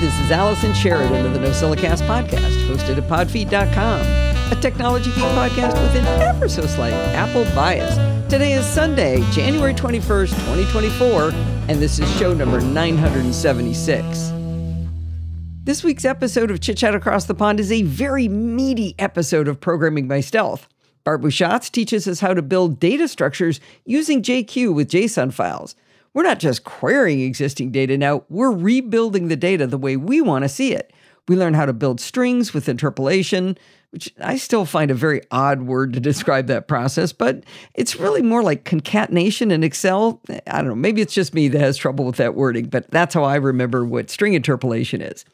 This is Allison Sheridan of the NosillaCast podcast, hosted at podfeet.com, a technology geek podcast with an ever so slight Apple bias. Today is Sunday, January 21st, 2024, and this is show number 976. This week's episode of Chit Chat Across the Pond is a very meaty episode of Programming by Stealth. Bart Busschots teaches us how to build data structures using JQ with JSON files. We're not just querying existing data now, we're rebuilding the data the way we want to see it. We learn how to build strings with interpolation, which I still find a very odd word to describe that process, but it's really more like concatenation in Excel. I don't know, maybe it's just me that has trouble with that wording, but that's how I remember what string interpolation is.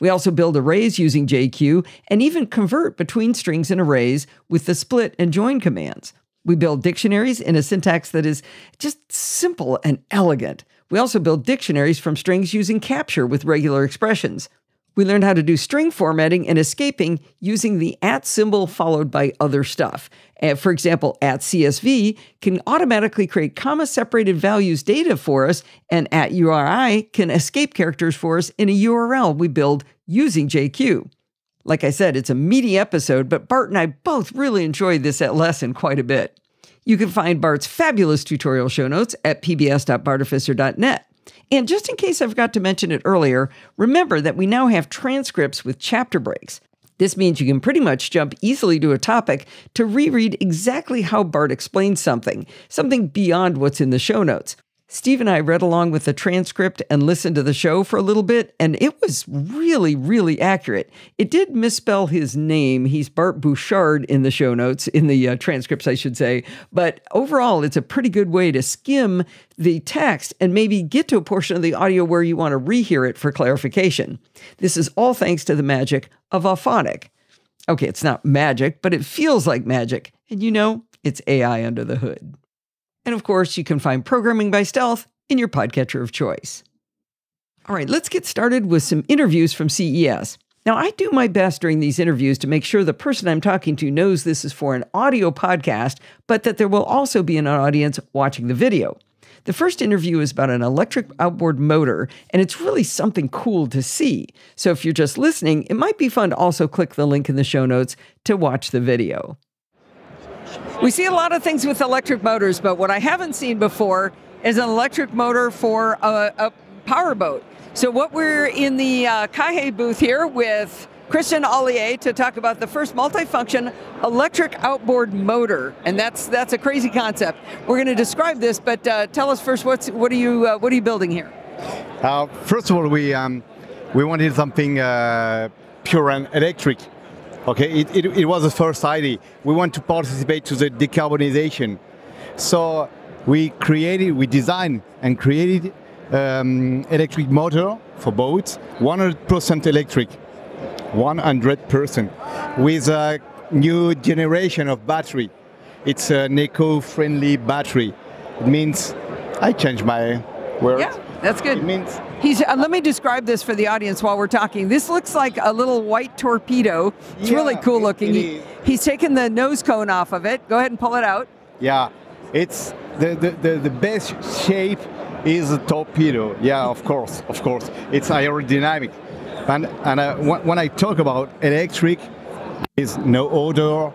We also build arrays using JQ and even convert between strings and arrays with the split and join commands. We build dictionaries in a syntax that is just simple and elegant. We also build dictionaries from strings using capture with regular expressions. We learn how to do string formatting and escaping using the at symbol followed by other stuff. Uh, for example, at CSV can automatically create comma separated values data for us, and at URI can escape characters for us in a URL we build using JQ. Like I said, it's a meaty episode, but Bart and I both really enjoyed this at lesson quite a bit. You can find Bart's fabulous tutorial show notes at pbs.bartificer.net. And just in case I forgot to mention it earlier, remember that we now have transcripts with chapter breaks. This means you can pretty much jump easily to a topic to reread exactly how Bart explains something, something beyond what's in the show notes. Steve and I read along with the transcript and listened to the show for a little bit, and it was really, really accurate. It did misspell his name. He's Bart Bouchard in the show notes, in the uh, transcripts, I should say. But overall, it's a pretty good way to skim the text and maybe get to a portion of the audio where you want to rehear it for clarification. This is all thanks to the magic of Auphonic. Okay, it's not magic, but it feels like magic. And you know, it's AI under the hood. And of course, you can find Programming by Stealth in your podcatcher of choice. All right, let's get started with some interviews from CES. Now, I do my best during these interviews to make sure the person I'm talking to knows this is for an audio podcast, but that there will also be an audience watching the video. The first interview is about an electric outboard motor, and it's really something cool to see. So if you're just listening, it might be fun to also click the link in the show notes to watch the video. We see a lot of things with electric motors, but what I haven't seen before is an electric motor for a, a powerboat. So what we're in the uh, Kahe booth here with Christian Ollier to talk about the first multifunction electric outboard motor, and that's that's a crazy concept. We're going to describe this, but uh, tell us first what's what are you uh, what are you building here? Uh, first of all, we um, we wanted something uh, pure and electric Okay, it, it, it was the first idea. We want to participate to the decarbonization. So we created, we designed and created um, electric motor for boats, 100% electric, 100%, with a new generation of battery. It's an eco-friendly battery. It means, I changed my words. Yeah, that's good. It means He's, uh, let me describe this for the audience while we're talking. This looks like a little white torpedo. It's Yeah, really cool looking. He- he's taken the nose cone off of it. Go ahead and pull it out. Yeah, it's the, the, the, the best shape is a torpedo. Yeah, of course, of course. It's aerodynamic. And, and uh, wh- when I talk about electric, is no odor,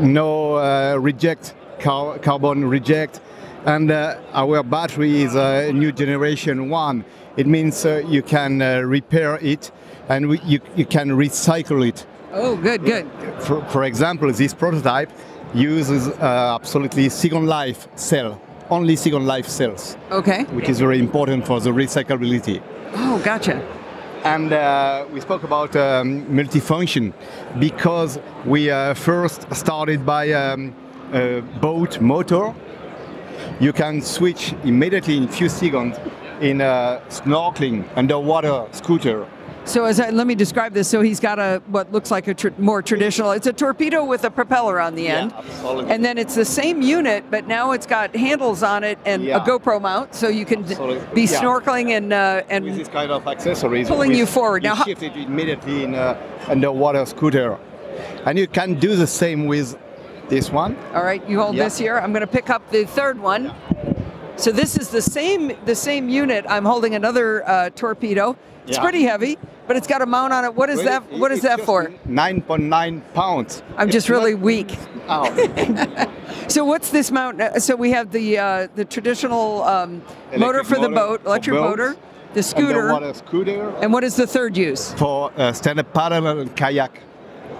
no uh, reject, car- carbon reject, and uh, our battery is a new generation one. It means uh, you can uh, repair it and we, you, you can recycle it. Oh, good, good. For, for example, this prototype uses uh, absolutely second life cell, only second life cells, Okay. which is very important for the recyclability. Oh, gotcha. And uh, we spoke about um, multifunction because we uh, first started by um, a boat motor. You can switch immediately in few seconds in a snorkeling underwater scooter. So as I, let me describe this. So he's got a what looks like a tr- more traditional. It's a torpedo with a propeller on the Yeah, end, absolutely. and then it's the same unit, but now it's got handles on it and Yeah. a GoPro mount, so you can Absolutely. be Yeah. snorkeling and uh, with this and kind of accessories. Pulling with- you forward. You Now, shift it immediately in a underwater scooter. And you can do the same with this one. all right. You hold Yeah. this here. I'm going to pick up the third one. So this is the same the same unit. I'm holding another uh, torpedo. It's Yeah. pretty heavy, but it's got a mount on it. What is that? What is that for? 9.9 pounds. I'm just really weak. Oh, So what's this mount? uh, So we have the uh, the traditional um, motor for the boat, electric motor, the and scooter, water scooter and what is the third use? for uh, stand-up paddle and kayak.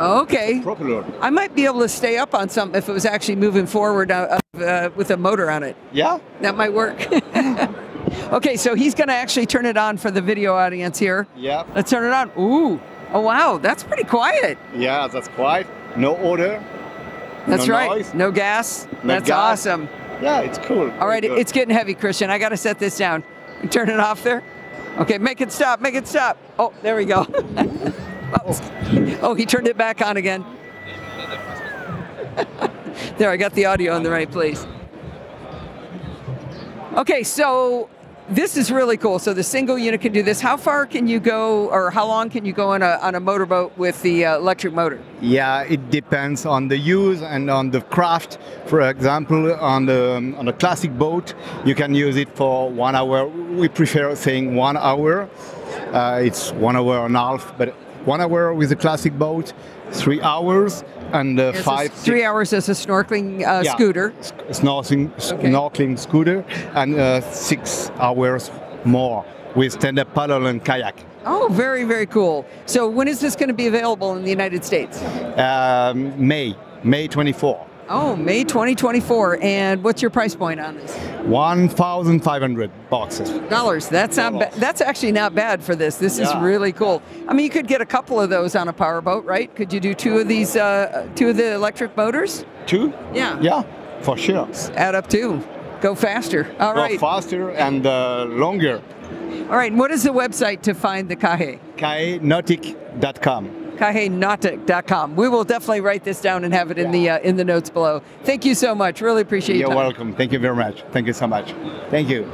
Okay. Propeller. I might be able to stay up on something if it was actually moving forward uh, uh, with a motor on it. Yeah. That might work. okay, so he's going to actually turn it on for the video audience here. Yeah. Let's turn it on. Ooh. Oh, wow. That's pretty quiet. Yeah, that's quiet. No odor. That's No right. noise. No gas. No That's gas. awesome. Yeah, it's cool. All right, it's getting heavy, Christian. I got to set this down. Turn it off there. Okay, make it stop. Make it stop. Oh, there we go. oh. oh, he turned it back on again. there, I got the audio in the right place. Okay, so this is really cool. So the single unit can do this. How far can you go, or how long can you go on a on a motorboat with the uh, electric motor? Yeah, it depends on the use and on the craft. For example, on the on a classic boat, you can use it for one hour. We prefer saying one hour. Uh, it's one hour and a half, but one hour with a classic boat, three hours, and uh, five. three hours as a snorkeling uh, Yeah. scooter. s- snorkeling, Okay. snorkeling scooter, and uh, six hours more with stand-up paddle and kayak. Oh, very, very cool. So when is this going to be available in the United States? Um, May, May 24. Oh, May 2024. And what's your price point on this? 1,500 boxes. Dollars. That's not ba- that's actually not bad for this. This is really cool. I mean, you could get a couple of those on a powerboat, right? Could you do two of these uh, two of the electric motors? Two? Yeah. Yeah, for sure. Add up two. Go faster. All Go right. faster and uh, longer. All right. And what is the website to find the Kahe? kahenautic.com. KaheNautic.com. We will definitely write this down and have it in the uh, in the notes below. Thank you so much. Really appreciate you. You're time. welcome. Thank you very much. Thank you so much. Thank you.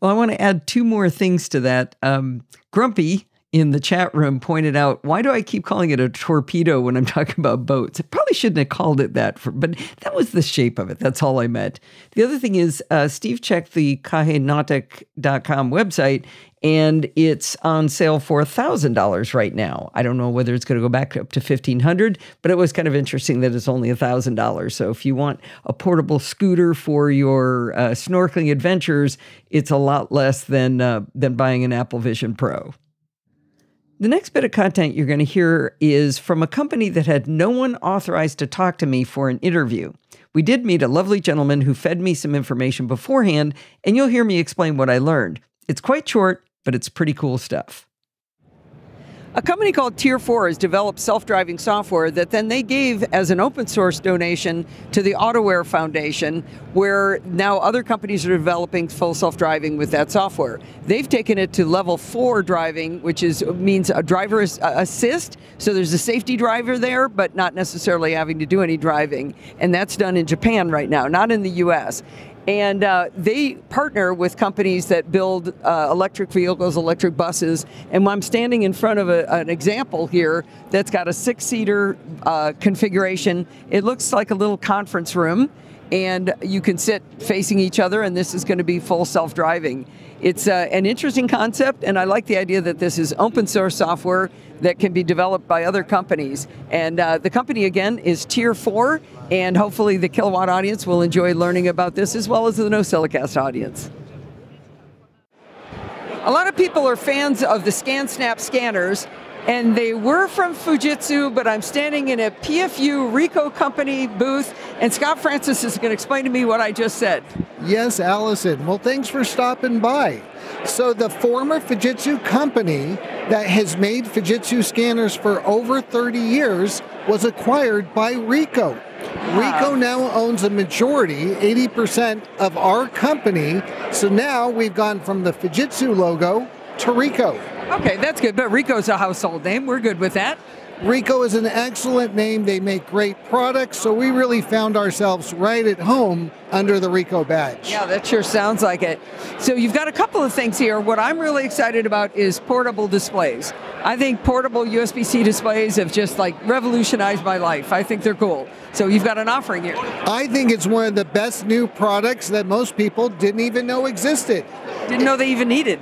Well, I want to add two more things to that. Um, Grumpy in the chat room pointed out, why do I keep calling it a torpedo when I'm talking about boats? I probably shouldn't have called it that, for, but that was the shape of it. That's all I meant. The other thing is, uh, Steve checked the kahenautic.com website and it's on sale for $1,000 right now. I don't know whether it's going to go back up to 1500 but it was kind of interesting that it's only $1,000. So if you want a portable scooter for your uh, snorkeling adventures, it's a lot less than, uh, than buying an Apple Vision Pro. The next bit of content you're going to hear is from a company that had no one authorized to talk to me for an interview. We did meet a lovely gentleman who fed me some information beforehand, and you'll hear me explain what I learned. It's quite short, but it's pretty cool stuff. A company called Tier 4 has developed self driving software that then they gave as an open source donation to the AutoWare Foundation, where now other companies are developing full self driving with that software. They've taken it to level 4 driving, which is means a driver assist. So there's a safety driver there, but not necessarily having to do any driving. And that's done in Japan right now, not in the US and uh, they partner with companies that build uh, electric vehicles, electric buses. And I'm standing in front of a, an example here that's got a six-seater uh, configuration. It looks like a little conference room, and you can sit facing each other. And this is going to be full self-driving. It's uh, an interesting concept, and I like the idea that this is open source software that can be developed by other companies. And uh, the company, again, is Tier 4, and hopefully the Kilowatt audience will enjoy learning about this as well as the NosillaCast audience. A lot of people are fans of the ScanSnap scanners, and they were from Fujitsu, but I'm standing in a PFU Ricoh company booth, and Scott Francis is going to explain to me what I just said. Yes, Allison. Well, thanks for stopping by. So, the former Fujitsu company that has made Fujitsu scanners for over 30 years was acquired by Ricoh. Ah. Ricoh now owns a majority, 80% of our company. So now we've gone from the Fujitsu logo to Ricoh. Okay, that's good, but Ricoh's a household name. We're good with that. Ricoh is an excellent name. They make great products, so we really found ourselves right at home under the Ricoh badge. Yeah, that sure sounds like it. So you've got a couple of things here. What I'm really excited about is portable displays. I think portable USB-C displays have just like revolutionized my life. I think they're cool. So you've got an offering here. I think it's one of the best new products that most people didn't even know existed. Didn't know they even needed.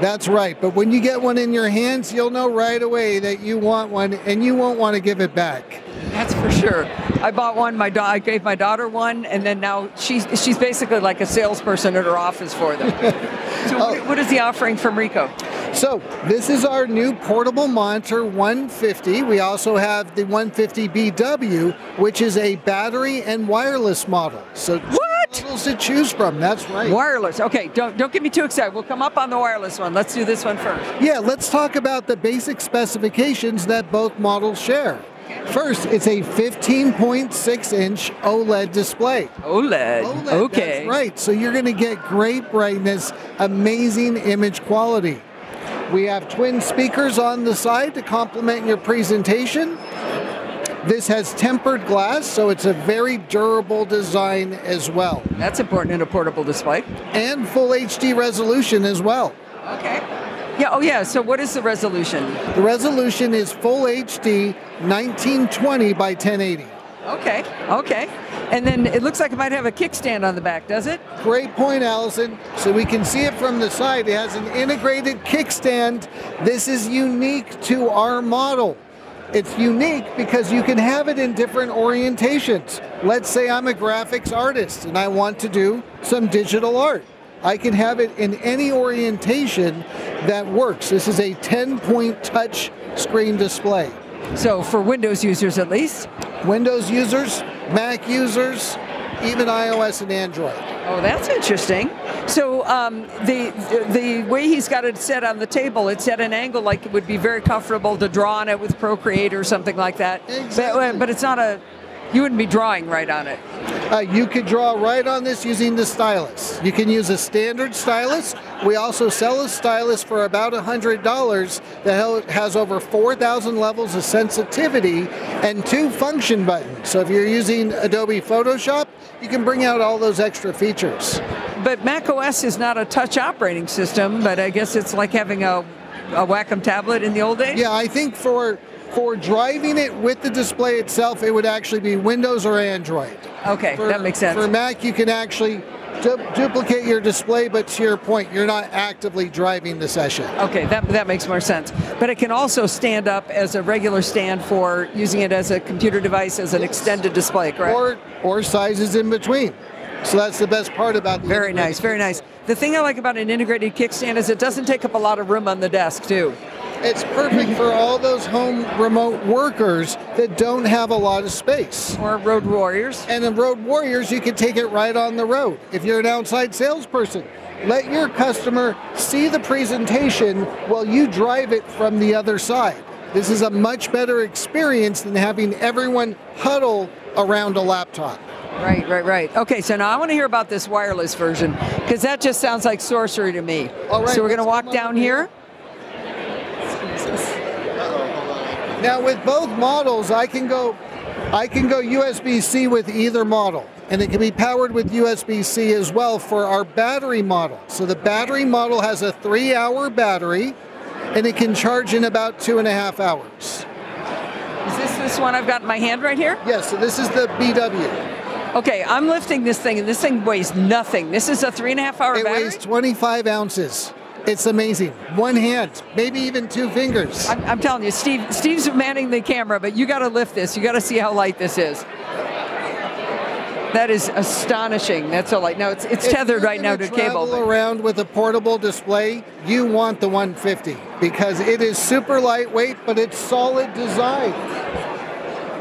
That's right. But when you get one in your hands, you'll know right away that you want one and you won't want to give it back. That's for sure. I bought one. My da- I gave my daughter one, and then now she's she's basically like a salesperson at her office for them. so, Oh. what, what is the offering from Ricoh? So this is our new portable monitor 150. We also have the 150BW, which is a battery and wireless model. So two What? models to choose from. That's right. Wireless. Okay, don't don't get me too excited. We'll come up on the wireless one. Let's do this one first. Yeah, let's talk about the basic specifications that both models share. First, it's a 15.6 inch OLED display. OLED. OLED, okay. That's right. So you're going to get great brightness, amazing image quality. We have twin speakers on the side to complement your presentation. This has tempered glass, so it's a very durable design as well. That's important in a portable display. And full HD resolution as well. Okay. Yeah. Oh, yeah. So, what is the resolution? The resolution is full HD 1920 by 1080. Okay. Okay. And then it looks like it might have a kickstand on the back, does it? Great point, Allison. So we can see it from the side. It has an integrated kickstand. This is unique to our model. It's unique because you can have it in different orientations. Let's say I'm a graphics artist and I want to do some digital art. I can have it in any orientation that works. This is a 10 point touch screen display. So, for Windows users at least. Windows users, Mac users, even iOS and Android. Oh, that's interesting. So um, the, the way he's got it set on the table, it's at an angle like it would be very comfortable to draw on it with Procreate or something like that. Exactly. But, but it's not a. You wouldn't be drawing right on it. Uh, you could draw right on this using the stylus. You can use a standard stylus. We also sell a stylus for about $100 that has over 4,000 levels of sensitivity and two function buttons. So if you're using Adobe Photoshop, you can bring out all those extra features. But Mac OS is not a touch operating system, but I guess it's like having a, a Wacom tablet in the old days. Yeah, I think for for driving it with the display itself, it would actually be Windows or Android. Okay, For- that makes sense. For Mac, you can actually du- duplicate your display, but to your point, you're not actively driving the session. Okay, that, that makes more sense. But it can also stand up as a regular stand for using it as a computer device as an extended display, correct? Or or sizes in between. So that's the best part about the Very nice, very nice. The thing I like about an integrated kickstand is it doesn't take up a lot of room on the desk, too. It's perfect for all those home remote workers that don't have a lot of space. Or road warriors. And in Road Warriors, you can take it right on the road. If you're an outside salesperson, let your customer see the presentation while you drive it from the other side. This is a much better experience than having everyone huddle around a laptop. Right, right, right. Okay, so now I want to hear about this wireless version because that just sounds like sorcery to me. All right, so we're going to walk down here. here. Now with both models, I can go I can go USB-C with either model. And it can be powered with USB-C as well for our battery model. So the battery model has a three hour battery and it can charge in about two and a half hours. Is this this one I've got in my hand right here? Yes, so this is the BW. Okay, I'm lifting this thing and this thing weighs nothing. This is a three and a half hour It battery. weighs 25 ounces. It's amazing. One hand, maybe even two fingers. I'm, I'm telling you, Steve. Steve's manning the camera, but you got to lift this. You got to see how light this is. That is astonishing. That's so light. No, it's it's If tethered right now to gonna cable. travel around with a portable display, you want the 150 because it is super lightweight, but it's solid design.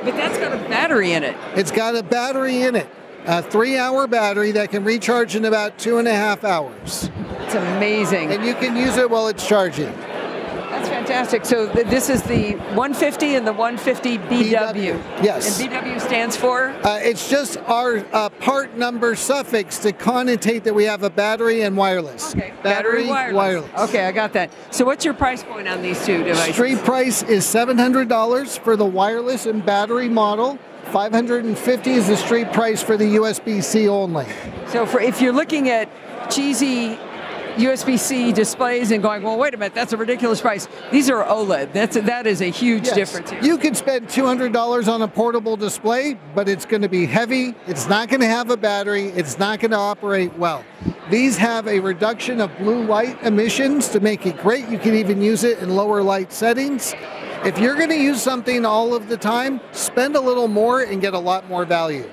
But that's got a battery in it. It's got a battery in it, a three-hour battery that can recharge in about two and a half hours, Amazing. and you can use it while it's charging. That's fantastic. So th- this is the 150 and the 150 BW. BW, yes. And BW stands for? Uh, it's just our uh, part number suffix to connotate that we have a battery and wireless. Okay. Battery, wireless. Okay, I got that. So what's your price point on these two devices? Street price is $700 for the wireless and battery model. 550 is the street price for the USB-C only. So for if you're looking at cheesy USB-C displays and going, well, wait a minute, that's a ridiculous price. These are OLED. That's a, that is a huge Yes. difference here. You could spend $200 on a portable display, but it's going to be heavy. It's not going to have a battery. It's not going to operate well. These have a reduction of blue light emissions to make it great. You can even use it in lower light settings. If you're going to use something all of the time, spend a little more and get a lot more value.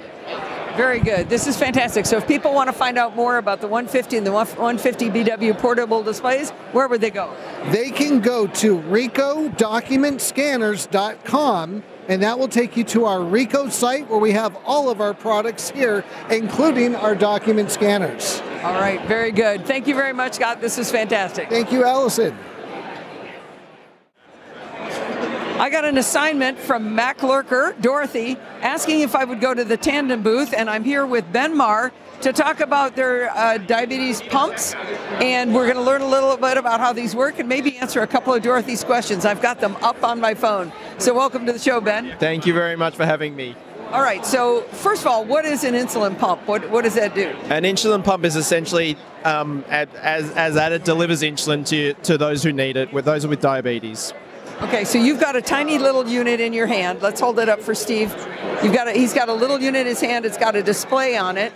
Very good. This is fantastic. So if people want to find out more about the 150 and the 150 BW portable displays, where would they go? They can go to RICOHDocumentScanners.com and that will take you to our RICOH site where we have all of our products here, including our document scanners. All right, very good. Thank you very much, Scott. This is fantastic. Thank you, Allison. I got an assignment from Mac Lurker, Dorothy, asking if I would go to the Tandem booth, and I'm here with Ben Marr to talk about their uh, diabetes pumps, and we're going to learn a little bit about how these work and maybe answer a couple of Dorothy's questions. I've got them up on my phone. So welcome to the show, Ben. Thank you very much for having me. All right, so first of all, what is an insulin pump? What, what does that do? An insulin pump is essentially um, at, as, as that it delivers insulin to, to those who need it, with those with diabetes. Okay, so you've got a tiny little unit in your hand. Let's hold it up for Steve. You've got a, he's got a little unit in his hand. It's got a display on it.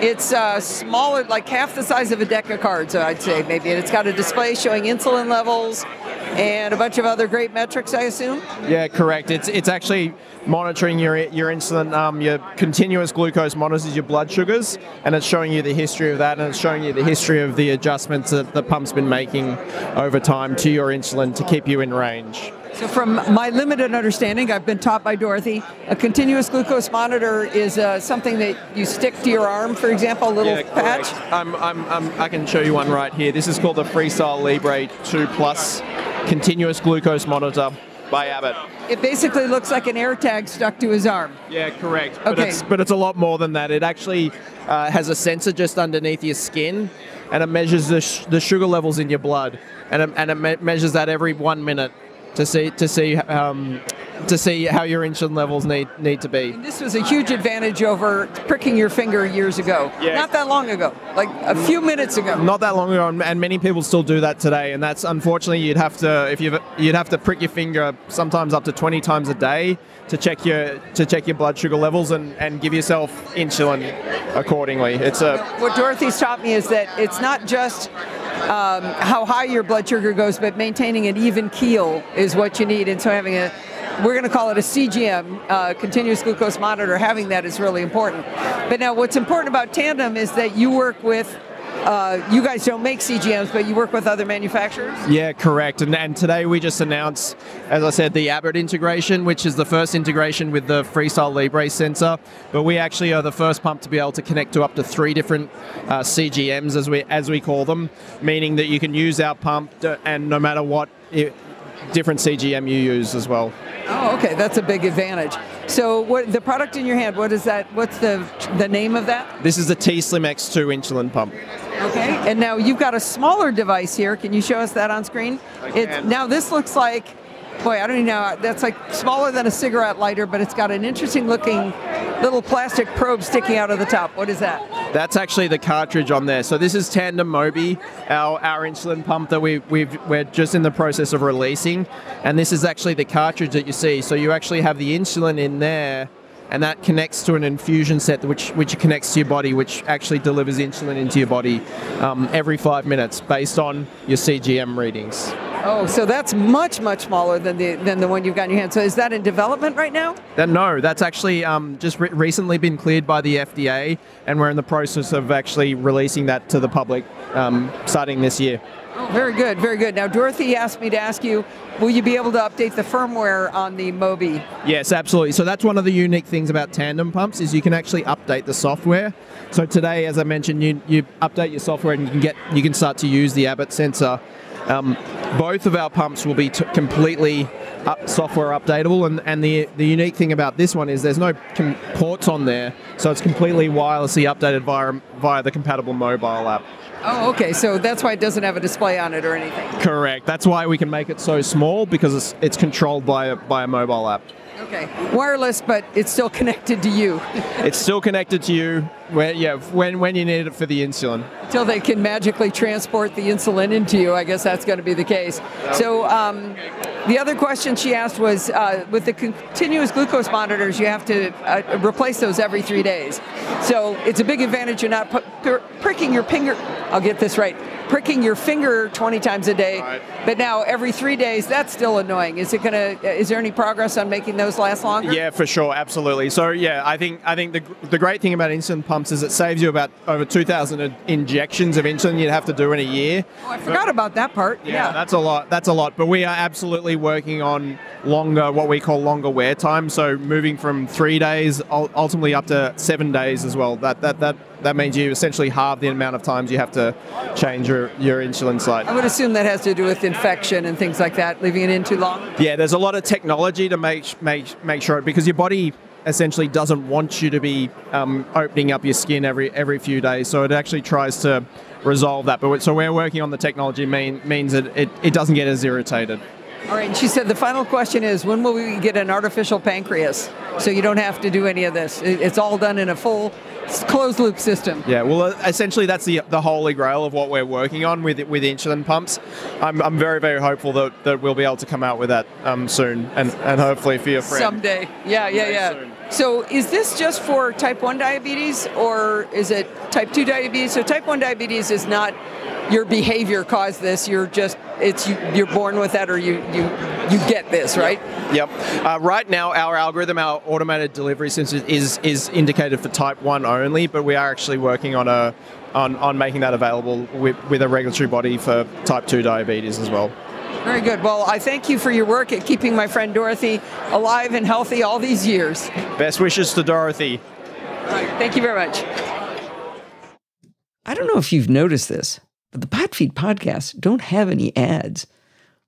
It's uh, smaller, like half the size of a deck of cards, I'd say maybe. And it's got a display showing insulin levels and a bunch of other great metrics, I assume. Yeah, correct. It's it's actually monitoring your your insulin, um, your continuous glucose monitors your blood sugars, and it's showing you the history of that, and it's showing you the history of the adjustments that the pump's been making over time to your insulin to keep you in range. So, from my limited understanding, I've been taught by Dorothy, a continuous glucose monitor is uh, something that you stick to your arm, for example, a little Yeah, patch. I'm, I'm, I'm, I can show you one right here. This is called the Freestyle Libre 2 Plus continuous glucose monitor by Abbott. It basically looks like an air tag stuck to his arm. Yeah, correct. But Okay. it's but it's a lot more than that. It actually uh, has a sensor just underneath your skin, and it measures the, sh- the sugar levels in your blood, and it, and it me- measures that every one minute to see to see um, to see how your insulin levels need need to be. This was a huge advantage over pricking your finger years ago. Yeah. Not that long ago, like a few minutes ago. Not that long ago, and- and many people still do that today. And that's unfortunately you'd have to if you you'd have to prick your finger sometimes up to 20 times a day to check your to check your blood sugar levels and, and give yourself insulin accordingly. It's a What Dorothy's taught me is that it's not just um, how high your blood sugar goes, but maintaining an even keel is what you need. And so having a, we're going to call it a CGM, uh, continuous glucose monitor, having that is really important. But now what's important about Tandem is that you work with, uh, you guys don't make CGMs, but you work with other manufacturers. Yeah, correct. And, and today we just announced, as I said, the Abbott integration, which is the first integration with the Freestyle Libre sensor. But we actually are the first pump to be able to connect to up to three different uh, CGMs, as we as we call them, meaning that you can use our pump to, and no matter what. Different CGM you use as well. Oh, okay, that's a big advantage. So, what the product in your hand? What is that? What's the the name of that? This is the T Slim X2 insulin pump. Okay, and now you've got a smaller device here. Can you show us that on screen? It's can. now this looks like, boy, I don't even know. That's like smaller than a cigarette lighter, but it's got an interesting looking little plastic probe sticking out of the top. What is that? That's actually the cartridge on there. So this is Tandem Mobi, our, our insulin pump that we, we've, we're just in the process of releasing. And this is actually the cartridge that you see. So you actually have the insulin in there, and that connects to an infusion set which, which connects to your body, which actually delivers insulin into your body um, every five minutes based on your CGM readings. Oh, so that's much much smaller than the than the one you've got in your hand. So is that in development right now? That, no, that's actually um, just re- recently been cleared by the FDA, and we're in the process of actually releasing that to the public um, starting this year. Oh, very good, very good. Now Dorothy asked me to ask you, will you be able to update the firmware on the Mobi? Yes, absolutely. So that's one of the unique things about tandem pumps is you can actually update the software. So today, as I mentioned, you, you update your software and you can get you can start to use the Abbott sensor Um, both of our pumps will be t- completely up, software updatable, and, and the the unique thing about this one is there's no ports on there, so it's completely wirelessly updated via via the compatible mobile app. Oh, okay. So that's why it doesn't have a display on it or anything. Correct. That's why we can make it so small because it's, it's controlled by a, by a mobile app. Okay. Wireless, but it's still connected to you It's still connected to you when yeah when when you need it for the insulin. until they can magically transport the insulin into you. I guess that's going to be the case. So um, the other question she asked was uh, with the continuous glucose monitors, you have to uh, replace those every three days. So it's a big advantage you're not pricking your finger. I'll get this right. Pricking your finger 20 times a day, Right. but now every three days, that's still annoying. Is it gonna? Is there any progress on making those last longer? Yeah, for sure, absolutely. So yeah, I think I think the, the great thing about insulin pumps is it saves you about over 2,000 injections of insulin you'd have to do in a year. Oh, I forgot about that part. Yeah, that's a lot. That's a lot. But we are absolutely working on longer, what we call longer wear time. So moving from three days, ultimately up to seven days as well. That that that that means you essentially halve the amount of times you have to change your, your insulin site. I would assume that has to do with infection and things like that, leaving it in too long. Yeah, there's a lot of technology to make make make sure because your body essentially doesn't want you to be um, opening up your skin every every few days. So it actually tries to resolve that. But so we're working on the technology mean, means that it, it doesn't get as irritated. All right, she said the final question is when will we get an artificial pancreas so you don't have to do any of this? It's all done in a full closed loop system. Yeah, well, uh, essentially that's the the holy grail of what we're working on with with insulin pumps. I'm, I'm very very hopeful that, that we'll be able to come out with that um, soon, and, and hopefully for your friend. Someday. Yeah, yeah, yeah. soon. So is this just for type 1 diabetes or is it type 2 diabetes? So type 1 diabetes is not your behavior caused this. You're just it's you, you're born with that or you you you get this, right? Yep. Uh, right now, our algorithm, our automated delivery system, is is indicated for Type One only, but we are actually working on a on, on making that available with, with a regulatory body for Type Two diabetes as well. Very good. Well, I thank you for your work at keeping my friend Dorothy alive and healthy all these years. Best wishes to Dorothy. All right, thank you very much. I don't know if you've noticed this, but the Podfeet podcasts don't have any ads.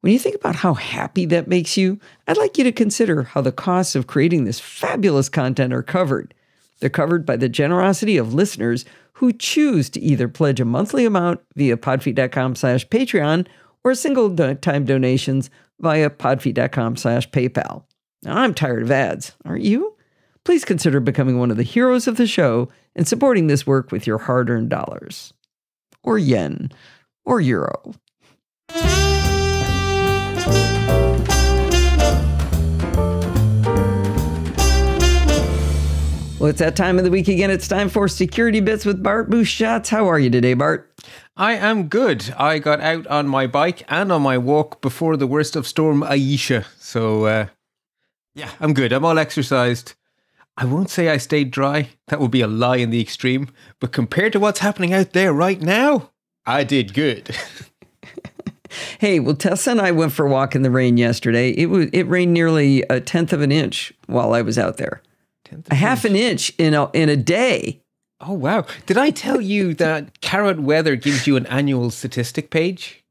When you think about how happy that makes you, I'd like you to consider how the costs of creating this fabulous content are covered. They're covered by the generosity of listeners who choose to either pledge a monthly amount via podfeet.com slash Patreon or single time donations via podfeet.com slash PayPal. Now, I'm tired of ads, aren't you? Please consider becoming one of the heroes of the show and supporting this work with your hard earned dollars, or yen, or euro. Well, it's that time of the week again. It's time for Security Bits with Bart Busschots. How are you today, Bart? I am good. I got out on my bike and on my walk before the worst of Storm Isha. So, uh, yeah, I'm good. I'm all exercised. I won't say I stayed dry. That would be a lie in the extreme. But compared to what's happening out there right now, I did good. Hey, well, Tessa and I went for a walk in the rain yesterday. It was it rained nearly a tenth of an inch while I was out there. A half an inch in a in a day. Oh, wow. Did I tell you that Carrot Weather gives you an annual statistic page?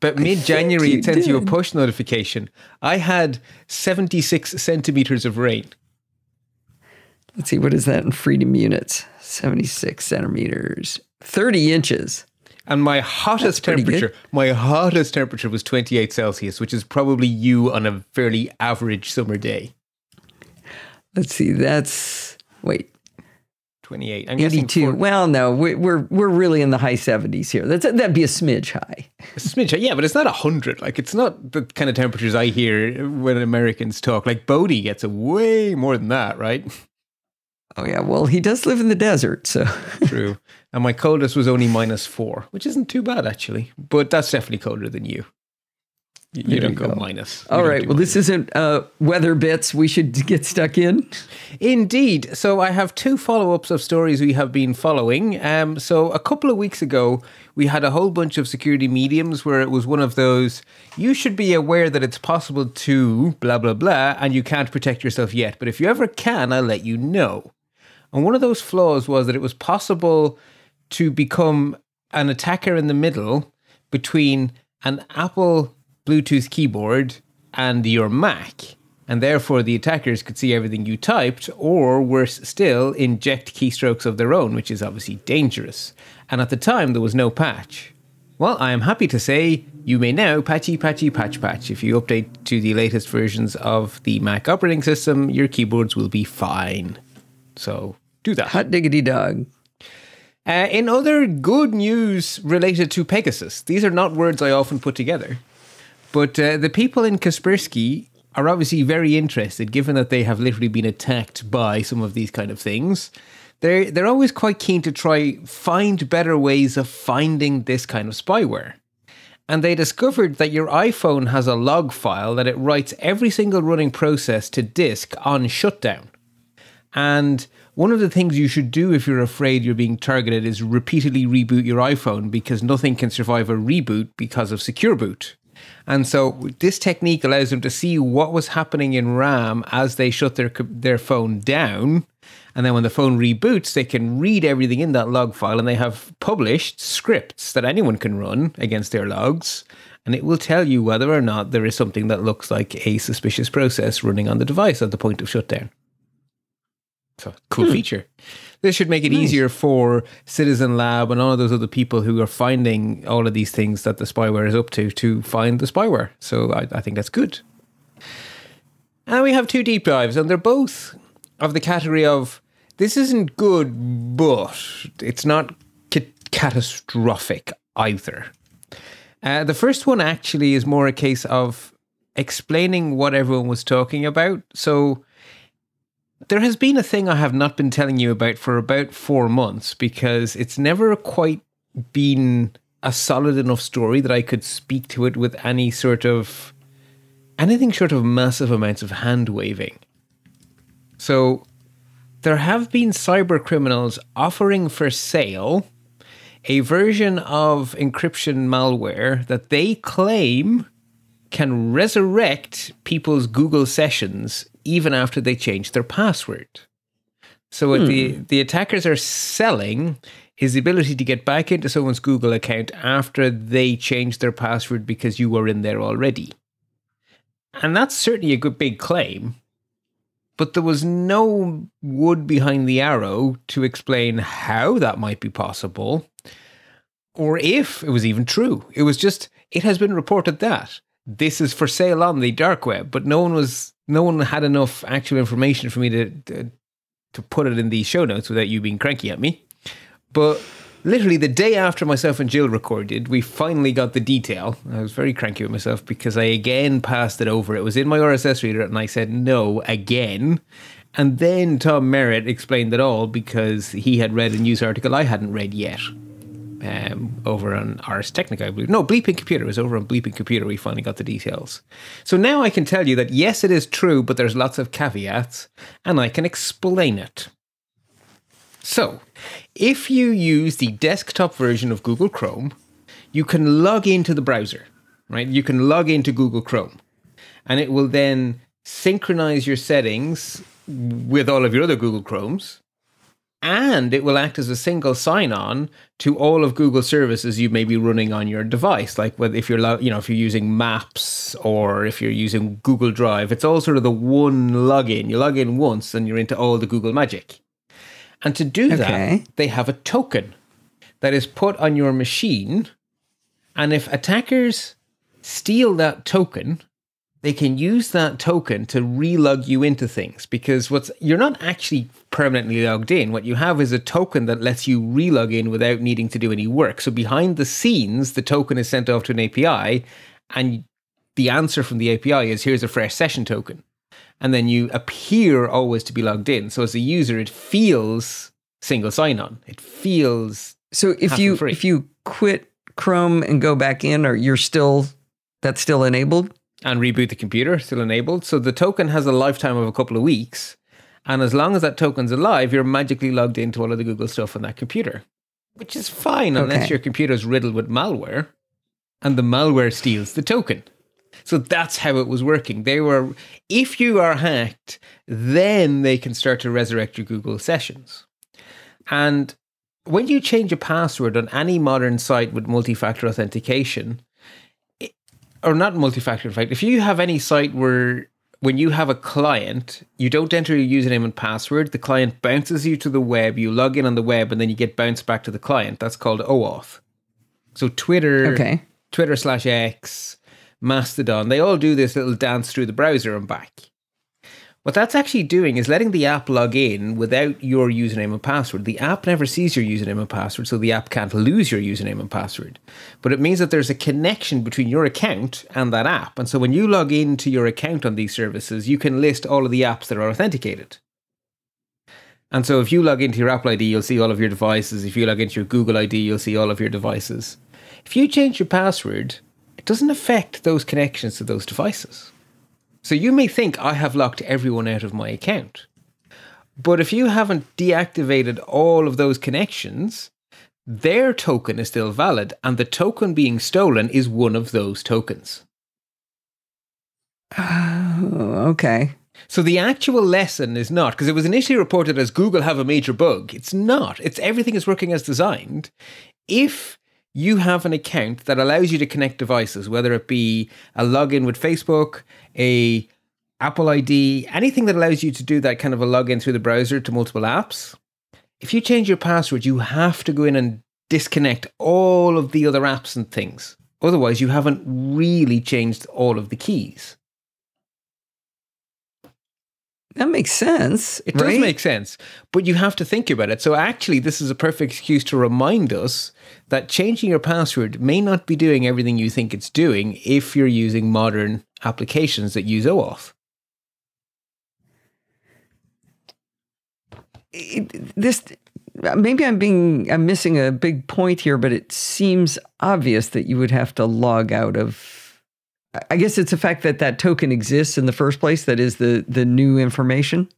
But mid January, it sends you a push notification. I had 76 centimeters of rain. Let's see, what is that in freedom units? 76 centimeters, 30 inches. And my hottest pretty good. temperature, my hottest temperature was 28 Celsius, which is probably you on a fairly average summer day. Let's see, that's wait, 28. I'm guessing 82. for- Well, no, we're, we're we're really in the high 70s here. That's that'd be a smidge high. a smidge. high, Yeah, but it's not 100. Like, it's not the kind of temperatures I hear when Americans talk. Like, Bodie gets a way more than that, right? Oh yeah, well, he does live in the desert, so True. And my coldest was only minus four, which isn't too bad, actually. But that's definitely colder than you. You, you There don't go, go. minus. You All don't right. do Well, this isn't uh, weather bits. We should get stuck in. Indeed. So I have two follow ups of stories we have been following. Um, so a couple of weeks ago, we had a whole bunch of security mediums where it was one of those you should be aware that it's possible to blah, blah, blah, and you can't protect yourself yet. But if you ever can, I'll let you know. And one of those flaws was that it was possible to become an attacker in the middle, between an Apple Bluetooth keyboard and your Mac. And therefore, the attackers could see everything you typed, or worse still, inject keystrokes of their own, which is obviously dangerous. And at the time, there was no patch. Well, I am happy to say you may now patchy patchy patch patch. If you update to the latest versions of the Mac operating system, your keyboards will be fine. So do that. Hot diggity dog. Uh, in other good news related to Pegasus, these are not words I often put together, but uh, the people in Kaspersky are obviously very interested, given that they have literally been attacked by some of these kind of things. They're they're always quite keen to try find better ways of finding this kind of spyware. And they discovered that your iPhone has a log file that it writes every single running process to disk on shutdown. And one of the things you should do if you're afraid you're being targeted is repeatedly reboot your iPhone because nothing can survive a reboot because of secure boot. And so this technique allows them to see what was happening in RAM as they shut their their phone down. And then when the phone reboots, they can read everything in that log file and they have published scripts that anyone can run against their logs. And it will tell you whether or not there is something that looks like a suspicious process running on the device at the point of shutdown. So, cool hmm. feature. This should make it nice. easier for Citizen Lab and all of those other people who are finding all of these things that the spyware is up to to find the spyware. So I, I think that's good. And we have two deep dives, and they're both of the category of this isn't good, but it's not ca- catastrophic either. Uh, the first one actually is more a case of explaining what everyone was talking about. So there has been a thing I have not been telling you about for about four months because it's never quite been a solid enough story that I could speak to it with any sort of anything short of massive amounts of hand waving. So there have been cyber criminals offering for sale a version of encryption malware that they claim can resurrect people's Google sessions even after they change their password. So what hmm. the, the attackers are selling is the ability to get back into someone's Google account after they change their password because you were in there already. And that's certainly a good big claim. But there was no wood behind the arrow to explain how that might be possible or if it was even true. It was just, it has been reported that this is for sale on the dark web, but no one was no one had enough actual information for me to, to, to put it in the show notes without you being cranky at me. But literally the day after myself and Jill recorded, we finally got the detail. I was very cranky with myself because I again passed it over. It was in my RSS reader, and I said no again. And then Tom Merritt explained it all because he had read a news article I hadn't read yet um, over on Ars Technica, I believe. No, Bleeping Computer was over on Bleeping Computer. We finally got the details. So now I can tell you that yes, it is true, but there's lots of caveats, and I can explain it. So, if you use the desktop version of Google Chrome, you can log into the browser, right? You can log into Google Chrome, and it will then synchronize your settings with all of your other Google Chromes and it will act as a single sign-on to all of Google services you may be running on your device. Like whether if you're you know if you're using Maps or if you're using Google Drive, it's all sort of the one login. You log in once and you're into all the Google magic. And to do okay. that, they have a token that is put on your machine, and if attackers steal that token, they can use that token to relog you into things because what's you're not actually permanently logged in. What you have is a token that lets you relog in without needing to do any work. So behind the scenes, the token is sent off to an API, and the answer from the API is here's a fresh session token. And then you appear always to be logged in. So as a user, it feels single sign on. It feels so if you free. if you quit Chrome and go back in, or you're still that's still enabled and reboot the computer, still enabled. So the token has a lifetime of a couple of weeks. And as long as that token's alive, you're magically logged into all of the Google stuff on that computer, which is fine okay. unless your computer's riddled with malware and the malware steals the token. So that's how it was working. They were, if you are hacked, then they can start to resurrect your Google sessions. And when you change a password on any modern site with multi-factor authentication, it- or not multi-factor, in fact, if you have any site where when you have a client, you don't enter your username and password, the client bounces you to the web, you log in on the web, and then you get bounced back to the client. That's called OAuth. So Twitter, Okay. Twitter slash X, Mastodon, they all do this little dance through the browser and back. What that's actually doing is letting the app log in without your username and password. The app never sees your username and password, so the app can't lose your username and password. But it means that there's a connection between your account and that app. And so when you log into your account on these services, you can list all of the apps that are authenticated. And so if you log into your Apple ID, you'll see all of your devices. If you log into your Google ID, you'll see all of your devices. If you change your password, it doesn't affect those connections to those devices. So you may think I have locked everyone out of my account. But if you haven't deactivated all of those connections, their token is still valid, and the token being stolen is one of those tokens. Oh, okay. So the actual lesson is not because it was initially reported as Google have a major bug. It's not. It's everything is working as designed. If you have an account that allows you to connect devices, whether it be a login with Facebook, a Apple ID, anything that allows you to do that kind of a login through the browser to multiple apps, if you change your password, you have to go in and disconnect all of the other apps and things. Otherwise, you haven't really changed all of the keys. That makes sense. It does make sense, but you have to think about it. So, actually, this is a perfect excuse to remind us that changing your password may not be doing everything you think it's doing if you're using modern applications that use OAuth. it- this maybe I'm being I'm missing a big point here, but it seems obvious that you would have to log out of. I guess it's the fact that that token exists in the first place that is the the new information.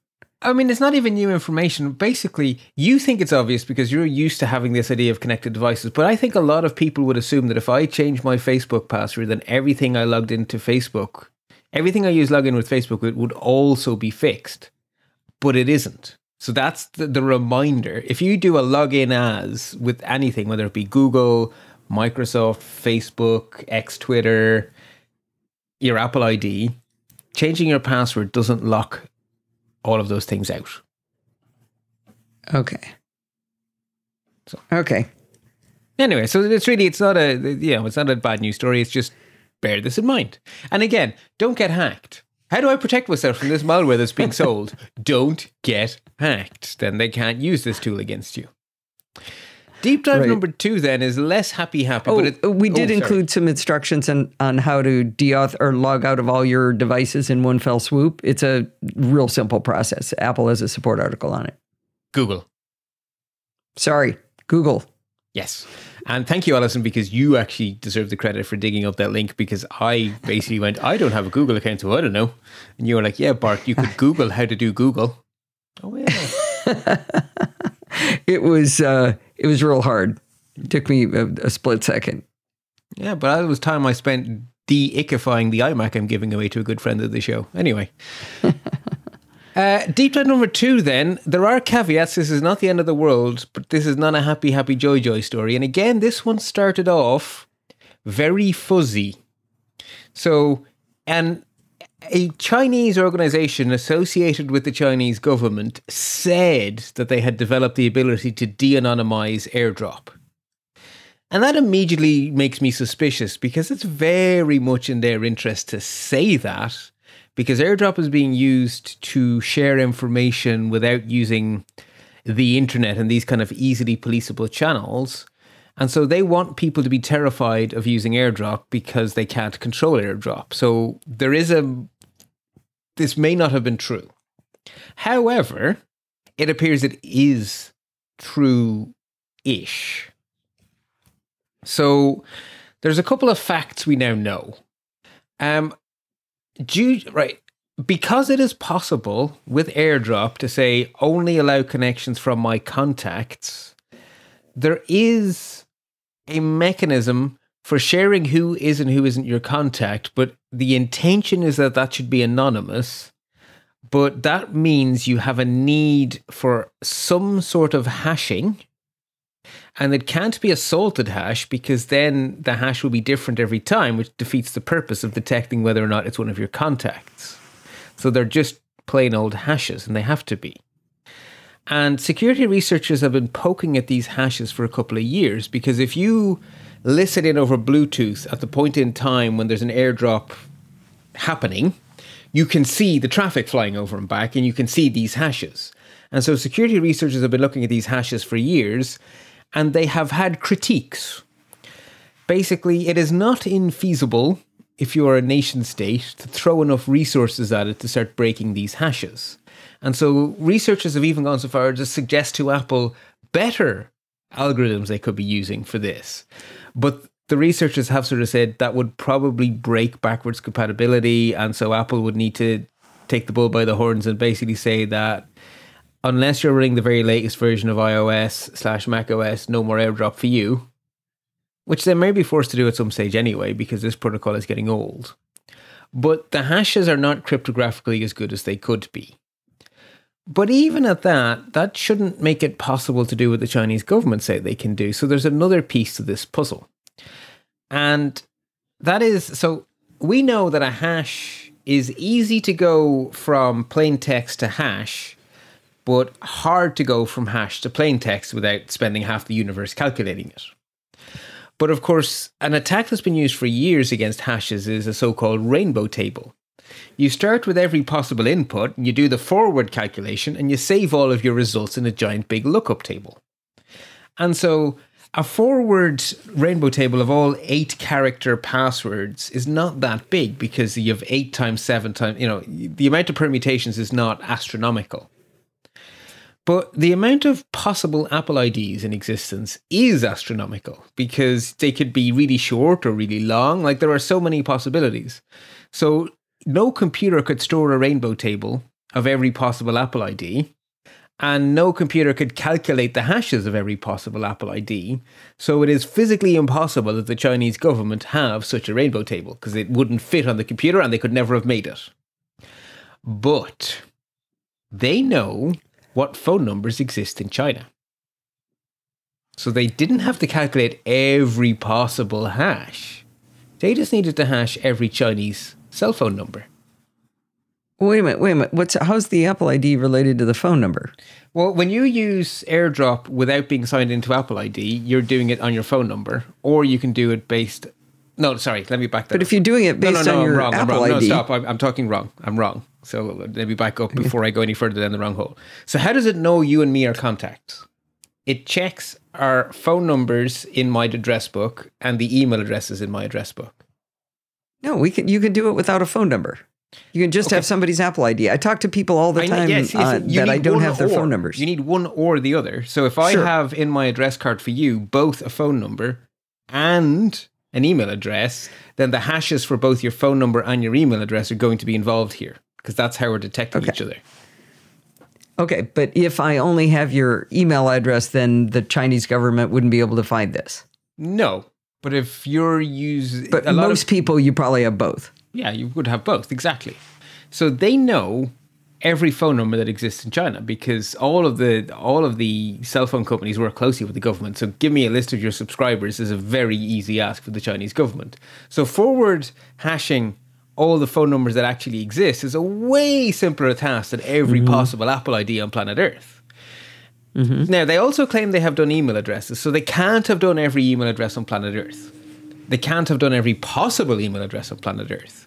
I mean, it's not even new information. Basically, you think it's obvious because you're used to having this idea of connected devices. But I think a lot of people would assume that if I change my Facebook password, then everything I logged into Facebook, everything I use login with Facebook, it would also be fixed. But it isn't. So that's the, the reminder. If you do a login as with anything, whether it be Google, Microsoft, Facebook, X, Twitter, your Apple ID, changing your password doesn't lock all of those things out. Okay. So- Okay. Anyway, so it's really it's not a you know it's not a bad news story. It's just bear this in mind. And again, don't get hacked. How do I protect myself from this malware that's being sold? don't get hacked. Then they can't use this tool against you. Deep dive Right. number two then is less happy happy. Oh, but it, we did oh, include some instructions on, on how to deauth or log out of all your devices in one fell swoop. It's a real simple process. Apple has a support article on it. Google. Sorry, Google. Yes. And thank you, Allison, because you actually deserve the credit for digging up that link because I basically went, I don't have a Google account, so I don't know. And you were like, yeah, Bart, you could Google how to do Google. Oh, yeah. It was uh, it was real hard. It took me a, a split second. yeah, but that was time I spent de-ickifying the iMac I'm giving away to a good friend of the show. Anyway. Uh, deep dive number two, then. There are caveats. This is not the end of the world, but this is not a happy, happy, joy, joy story. And again, this one started off very fuzzy. So, and a Chinese organization associated with the Chinese government said that they had developed the ability to de anonymize airdrop. And that immediately makes me suspicious because it's very much in their interest to say that because airdrop is being used to share information without using the internet and these kind of easily policeable channels. And so they want people to be terrified of using airdrop because they can't control airdrop. So there is a. This may not have been true. However, it appears it is true ish. So there's a couple of facts we now know. Um, due, right, because it is possible with airdrop to say only allow connections from my contacts, there is a mechanism for sharing who is and who isn't your contact, but the intention is that that should be anonymous. But that means you have a need for some sort of hashing And it can't be a salted hash because then the hash will be different every time, which defeats the purpose of detecting whether or not it's one of your contacts. So they're just plain old hashes, and they have to be. And security researchers have been poking at these hashes for a couple of years because if you listen in over Bluetooth at the point in time when there's an airdrop happening, you can see the traffic flying over and back, and you can see these hashes. And so security researchers have been looking at these hashes for years, and they have had critiques. Basically, it is not infeasible if you are a nation state to throw enough resources at it to start breaking these hashes. And so researchers have even gone so far as to suggest to Apple better algorithms they could be using for this. But the researchers have sort of said that would probably break backwards compatibility. And so Apple would need to take the bull by the horns and basically say that unless you're running the very latest version of iOS slash macOS, no more airdrop for you, which they may be forced to do at some stage anyway because this protocol is getting old. But the hashes are not cryptographically as good as they could be. But even at that, that shouldn't make it possible to do what the Chinese government say they can do. So there's another piece to this puzzle. And that is so we know that a hash is easy to go from plain text to hash, but hard to go from hash to plain text without spending half the universe calculating it. But of course, an attack that's been used for years against hashes is a so called rainbow table. You start with every possible input, you do the forward calculation, and you save all of your results in a giant big lookup table. And so a forward rainbow table of all eight character passwords is not that big because you have eight times seven times, you know, the amount of permutations is not astronomical. But the amount of possible Apple IDs in existence is astronomical because they could be really short or really long. Like there are so many possibilities. So no computer could store a rainbow table of every possible Apple ID, and no computer could calculate the hashes of every possible Apple ID. So it is physically impossible that the Chinese government have such a rainbow table because it wouldn't fit on the computer and they could never have made it. But they know what phone numbers exist in China. So they didn't have to calculate every possible hash. They just needed to hash every Chinese cell phone number. Wait a minute, wait a minute. What's how's the Apple ID related to the phone number? Well, when you use AirDrop without being signed into Apple ID, you're doing it on your phone number, or you can do it based. No, sorry, let me back that. But up. if you're doing it based no, no, no, on I'm your wrong, I'm Apple wrong. ID, No, stop. I'm, I'm talking wrong. I'm wrong. So let me back up before I go any further down the wrong hole. So how does it know you and me are contacts? It checks our phone numbers in my address book and the email addresses in my address book. No, we can. You can do it without a phone number. You can just Okay. have somebody's Apple ID. I talk to people all the I time yes, yes, uh, that I don't have their or. phone numbers. You need one or the other. So if I Sure. have in my address card for you both a phone number and an email address, then the hashes for both your phone number and your email address are going to be involved here because that's how we're detecting Okay. each other. Okay, but if I only have your email address, then the Chinese government wouldn't be able to find this. No, but if you're using, But most of people, you probably have both. Yeah, you would have both, exactly. So they know every phone number that exists in China because all of the all of the cell phone companies work closely with the government. So give me a list of your subscribers is a very easy ask for the Chinese government. So forward hashing all the phone numbers that actually exist is a way simpler task than every mm-hmm. possible Apple ID on planet Earth. Now, they also claim they have done email addresses, so they can't have done every email address on planet Earth. They can't have done every possible email address on planet Earth.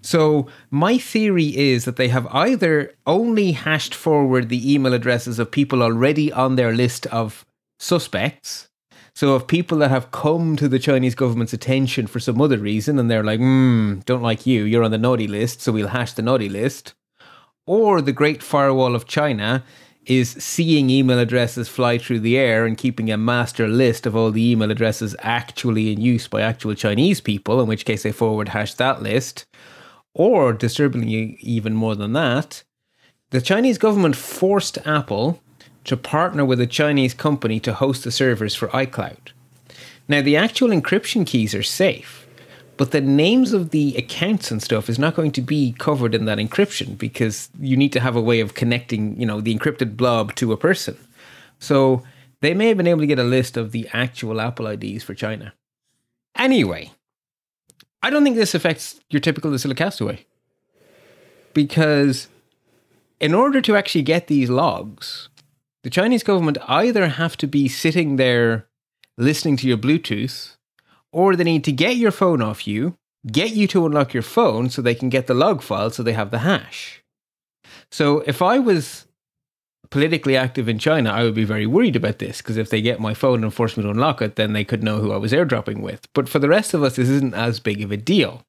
So, my theory is that they have either only hashed forward the email addresses of people already on their list of suspects. So, of people that have come to the Chinese government's attention for some other reason, and they're like, hmm, don't like you, you're on the naughty list, so we'll hash the naughty list. Or the Great Firewall of China is seeing email addresses fly through the air and keeping a master list of all the email addresses actually in use by actual Chinese people, in which case they forward hash that list. Or, disturbingly even more than that, the Chinese government forced Apple to partner with a Chinese company to host the servers for iCloud. Now, the actual encryption keys are safe, but the names of the accounts and stuff is not going to be covered in that encryption because you need to have a way of connecting, you know, the encrypted blob to a person. So they may have been able to get a list of the actual Apple IDs for China. Anyway, I don't think this affects your typical Castaway because in order to actually get these logs, the Chinese government either have to be sitting there listening to your Bluetooth, or they need to get your phone off you, get you to unlock your phone so they can get the log file so they have the hash. So if I was politically active in China, I would be very worried about this because if they get my phone and force me to unlock it, then they could know who I was airdropping with. But for the rest of us, this isn't as big of a deal.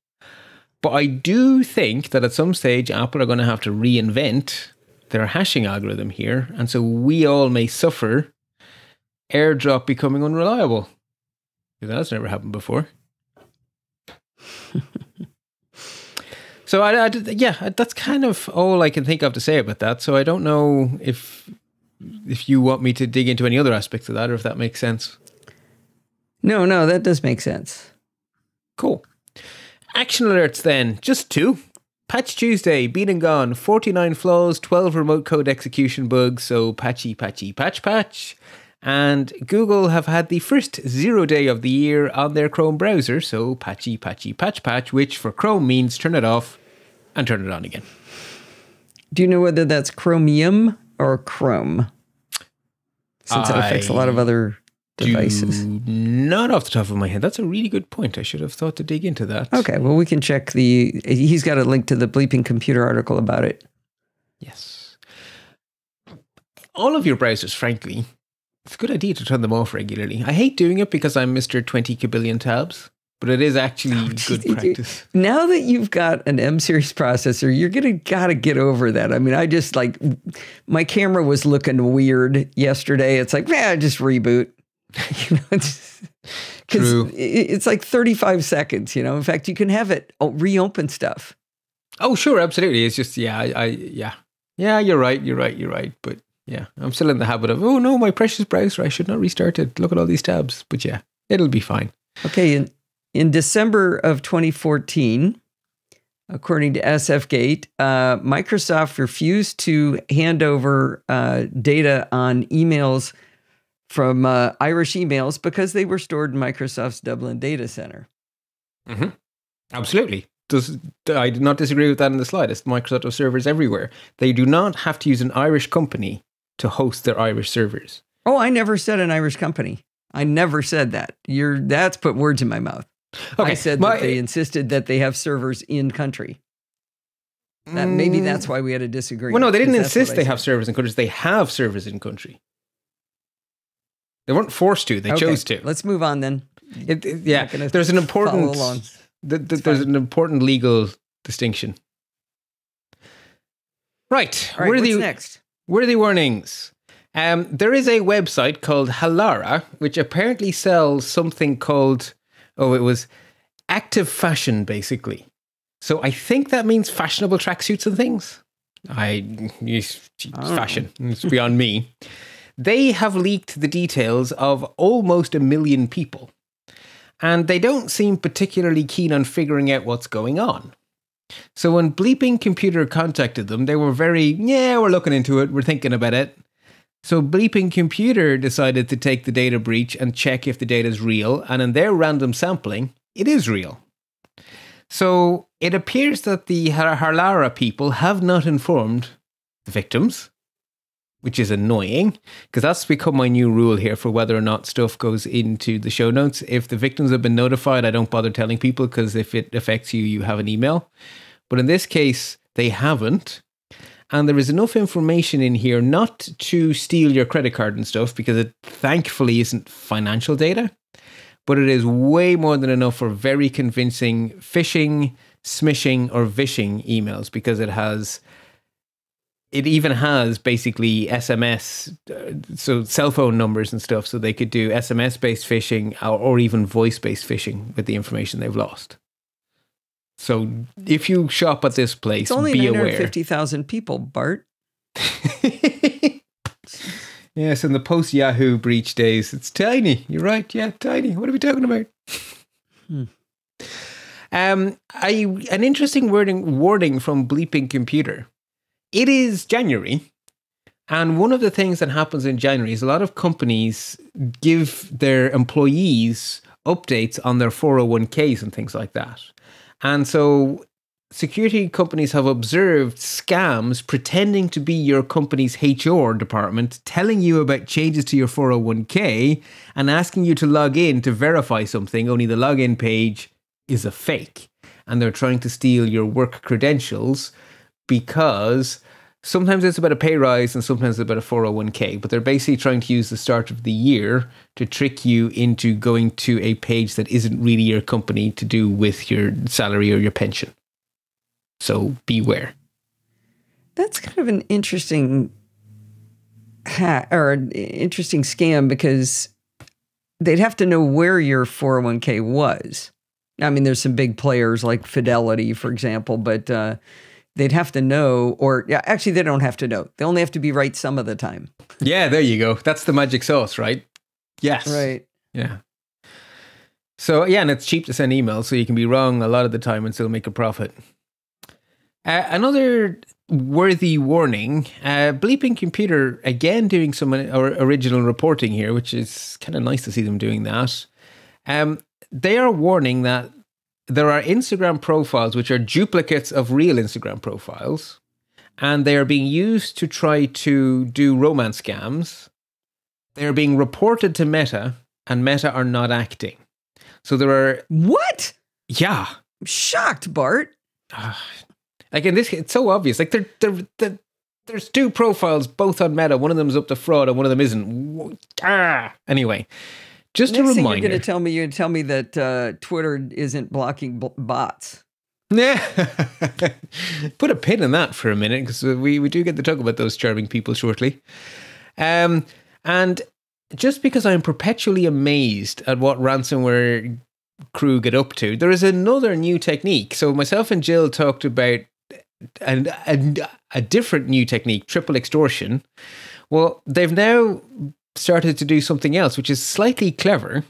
But I do think that at some stage, Apple are going to have to reinvent their hashing algorithm here. And so we all may suffer airdrop becoming unreliable. That's never happened before. so I, I, yeah, that's kind of all I can think of to say about that. So I don't know if if you want me to dig into any other aspects of that, or if that makes sense. No, no, that does make sense. Cool. Action alerts then, just two. Patch Tuesday, been and gone, 49 flaws, 12 remote code execution bugs, so patchy, patchy, patch, patch. And Google have had the first zero day of the year on their Chrome browser, so patchy, patchy, patch, patch, which for Chrome means turn it off and turn it on again. Do you know whether that's Chromium or Chrome? Since it affects a lot of other devices. not off the top of my head. That's a really good point. I should have thought to dig into that. Okay, well, we can check the. He's got a link to the Bleeping Computer article about it. Yes. All of your browsers, frankly, it's a good idea to turn them off regularly. I hate doing it because I'm Mr. 20 kabillion tabs, but it is actually oh, good practice. Now that you've got an M series processor, you're gonna gotta get over that. I mean, I just like my camera was looking weird yesterday. It's like, man, just reboot. you know, it's because it's like 35 seconds. You know, in fact, you can have it oh, reopen stuff. Oh, sure, absolutely. It's just yeah, I, I yeah, yeah. You're right. You're right. You're right. But yeah, I'm still in the habit of, oh no, my precious browser, I should not restart it. Look at all these tabs. But yeah, it'll be fine. Okay, in, in December of 2014, according to SFGate, uh, Microsoft refused to hand over uh, data on emails from uh, Irish emails because they were stored in Microsoft's Dublin data center. Mm-hmm. Absolutely. Does, I did not disagree with that in the slightest. Microsoft servers everywhere. They do not have to use an Irish company to host their Irish servers. Oh, I never said an Irish company. I never said that. You're that's put words in my mouth. Okay. I said my, that they insisted that they have servers in country. That maybe that's mm. why we had a disagreement. Well, no, they didn't insist they have servers in countries. They have servers in country. They weren't forced to. They okay. chose to. Let's move on then. It, it, yeah, there's an important. The, the, there's an important legal distinction. Right. All right. Where what's the, next? Worthy warnings. Um, there is a website called Halara, which apparently sells something called, oh, it was active fashion, basically. So I think that means fashionable tracksuits and things. I use fashion. It's beyond me. They have leaked the details of almost a million people. And they don't seem particularly keen on figuring out what's going on. So when Bleeping Computer contacted them, they were very, yeah, we're looking into it, we're thinking about it. So Bleeping Computer decided to take the data breach and check if the data is real, and in their random sampling, it is real. So it appears that the Halara people have not informed the victims, which is annoying because that's become my new rule here for whether or not stuff goes into the show notes. If the victims have been notified, I don't bother telling people because if it affects you, you have an email. But in this case, they haven't. And there is enough information in here not to steal your credit card and stuff because it thankfully isn't financial data, but it is way more than enough for very convincing phishing, smishing, or vishing emails because it has it even has basically SMS, uh, so cell phone numbers and stuff, so they could do SMS based phishing or, or even voice based phishing with the information they've lost. So if you shop at this place, it's only be aware. Fifty thousand people, Bart. yes, in the post Yahoo breach days, it's tiny. You're right. Yeah, tiny. What are we talking about? Hmm. Um, I, an interesting wording warning from Bleeping Computer it is January, And one of the things that happens in January is a lot of companies give their employees updates on their 401ks and things like that. And so security companies have observed scams pretending to be your company's HR department, telling you about changes to your 401k and asking you to log in to verify something, only the login page is a fake. And they're trying to steal your work credentials because sometimes it's about a pay rise and sometimes it's about a 401k, but they're basically trying to use the start of the year to trick you into going to a page that isn't really your company to do with your salary or your pension. So beware. That's kind of an interesting hack or an interesting scam because they'd have to know where your 401k was. I mean, there's some big players like Fidelity, for example, but uh, they'd have to know, or yeah, actually, they don't have to know. They only have to be right some of the time. Yeah, there you go. That's the magic sauce, right? Yes. Right. Yeah. So, yeah, and it's cheap to send emails, so you can be wrong a lot of the time and still make a profit. Uh, another worthy warning uh, Bleeping Computer, again, doing some original reporting here, which is kind of nice to see them doing that. Um, they are warning that there are Instagram profiles which are duplicates of real Instagram profiles, and they are being used to try to do romance scams. They are being reported to Meta, and Meta are not acting. So there are. What? Yeah. I'm shocked, Bart. Like in this, it's so obvious. Like they're, they're, they're, there's two profiles, both on Meta. One of them's up to fraud, and one of them isn't. Ah. Anyway, just Next a thing you're going to tell me, you're going to tell me that uh, Twitter isn't blocking bots. Yeah, put a pin in that for a minute because we we do get to talk about those charming people shortly. Um, and just because I'm perpetually amazed at what ransomware crew get up to, there is another new technique. So myself and Jill talked about and a, a different new technique, triple extortion. Well, they've now started to do something else, which is slightly clever.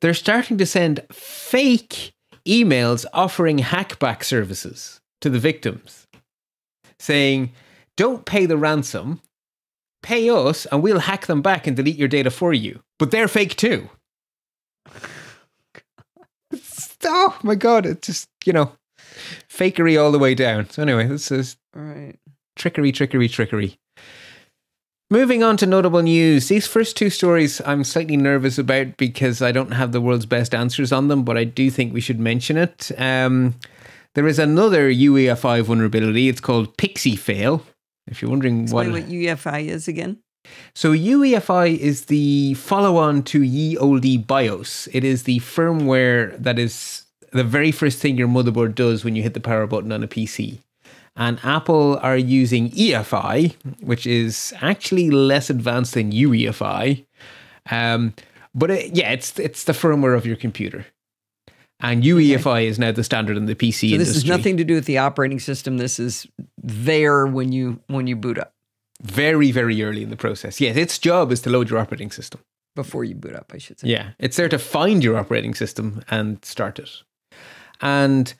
They're starting to send fake emails offering hackback services to the victims, saying, don't pay the ransom, pay us, and we'll hack them back and delete your data for you. But they're fake too. oh my God, it's just, you know, fakery all the way down. So, anyway, this is All right. trickery, trickery, trickery. Moving on to notable news. These first two stories I'm slightly nervous about because I don't have the world's best answers on them, but I do think we should mention it. Um, there is another UEFI vulnerability. It's called PixieFail. If you're wondering what, what UEFI is again. so UEFI is the follow-on to Ye Olde BIOS. It is the firmware that is the very first thing your motherboard does when you hit the power button on a PC. And Apple are using EFI, which is actually less advanced than UEFI. Um, but it, yeah, it's it's the firmware of your computer. And UEFI is now the standard in the PC So industry. this is nothing to do with the operating system. This is there when you when you boot up very very early in the process. Yes, its job is to load your operating system. before you boot up. I should say. Yeah, it's there to find your operating system and start it. And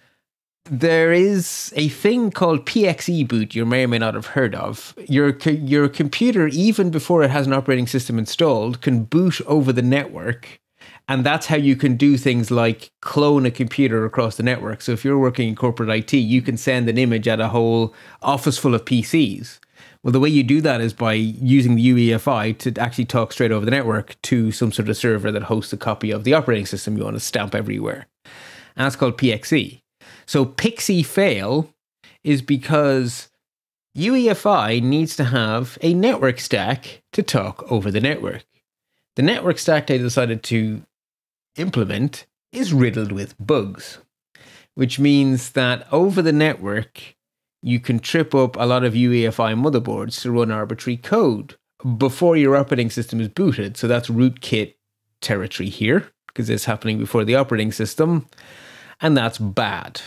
there is a thing called PXE boot you may or may not have heard of. Your your computer, even before it has an operating system installed, can boot over the network. And that's how you can do things like clone a computer across the network. So if you're working in corporate IT, you can send an image at a whole office full of PCs. Well, the way you do that is by using the UEFI to actually talk straight over the network to some sort of server that hosts a copy of the operating system you want to stamp everywhere. And that's called PXE. So PixieFail is because UEFI needs to have a network stack to talk over the network. The network stack they decided to implement is riddled with bugs, which means that over the network, you can trip up a lot of UEFI motherboards to run arbitrary code before your operating system is booted. So that's rootkit territory here, because it's happening before the operating system, and that's bad.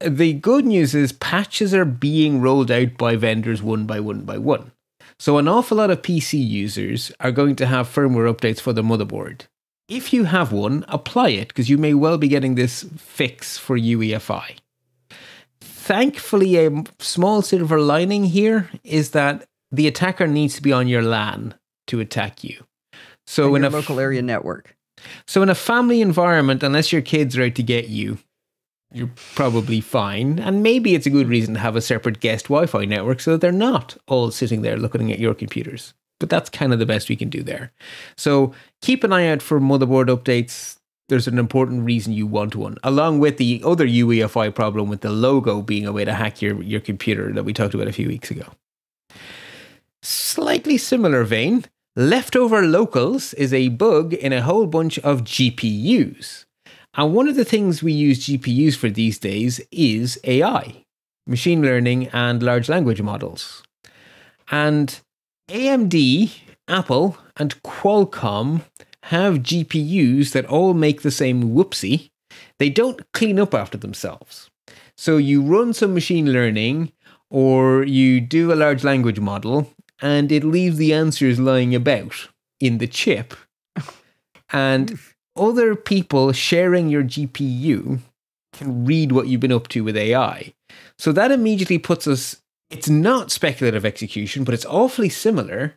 The good news is patches are being rolled out by vendors one by one by one. So an awful lot of PC users are going to have firmware updates for the motherboard. If you have one, apply it because you may well be getting this fix for UEFI. Thankfully, a small silver lining here is that the attacker needs to be on your LAN to attack you. So in in a local area network. So in a family environment, unless your kids are out to get you, you're probably fine. And maybe it's a good reason to have a separate guest Wi-Fi network so that they're not all sitting there looking at your computers. But that's kind of the best we can do there. So keep an eye out for motherboard updates. There's an important reason you want one, along with the other UEFI problem with the logo being a way to hack your, your computer that we talked about a few weeks ago. Slightly similar vein, LeftoverLocals is a bug in a whole bunch of GPUs. And one of the things we use GPUs for these days is AI, machine learning, and large language models. And AMD, Apple, and Qualcomm have GPUs that all make the same whoopsie. They don't clean up after themselves. So you run some machine learning or you do a large language model and it leaves the answers lying about in the chip. And other people sharing your GPU can read what you've been up to with AI. So that immediately puts us, it's not speculative execution, but it's awfully similar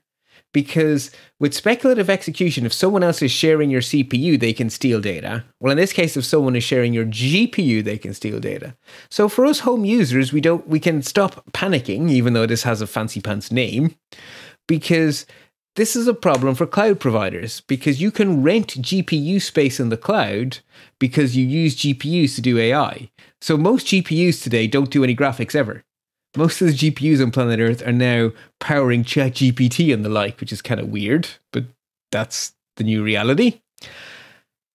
because with speculative execution, if someone else is sharing your CPU, they can steal data. Well, in this case, if someone is sharing your GPU, they can steal data. So for us home users, we don't we can stop panicking, even though this has a fancy pants name, because this is a problem for cloud providers because you can rent GPU space in the cloud because you use GPUs to do AI. So most GPUs today don't do any graphics ever. Most of the GPUs on planet Earth are now powering ChatGPT and the like, which is kind of weird, but that's the new reality.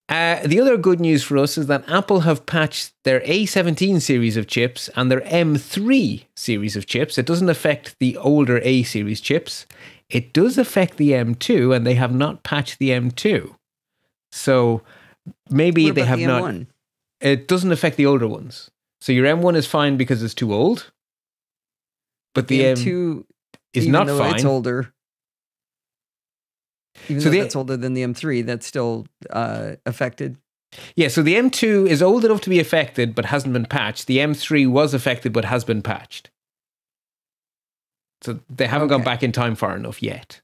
Uh, the other good news for us is that Apple have patched their A17 series of chips and their M3 series of chips. It doesn't affect the older A series chips. It does affect the M2, and they have not patched the M2. So maybe they have the not. M1? It doesn't affect the older ones. So your M1 is fine because it's too old, but the, The M2 M2 is even not fine. It's older. Even So though the- that's older than the M3, that's still uh, affected. Yeah, so the M2 is old enough to be affected but hasn't been patched. The M3 was affected but has been patched. So they haven't gone back in time far enough yet.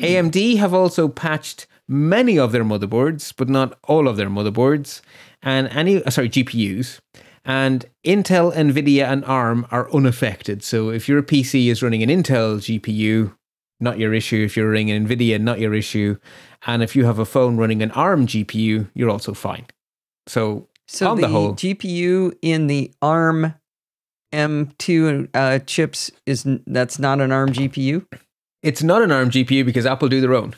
AMD have also patched many of their motherboards, but not all of their motherboards, and any uh, sorry GPUs. And Intel, Nvidia, and ARM are unaffected. So if your PC is running an Intel GPU, not your issue. If you're running an Nvidia, not your issue. And if you have a phone running an ARM GPU, you're also fine. So So On the, the whole- GPU in the ARM M2 uh, chips is that's not an ARM GPU. it's not an ARM GPU because Apple do their own.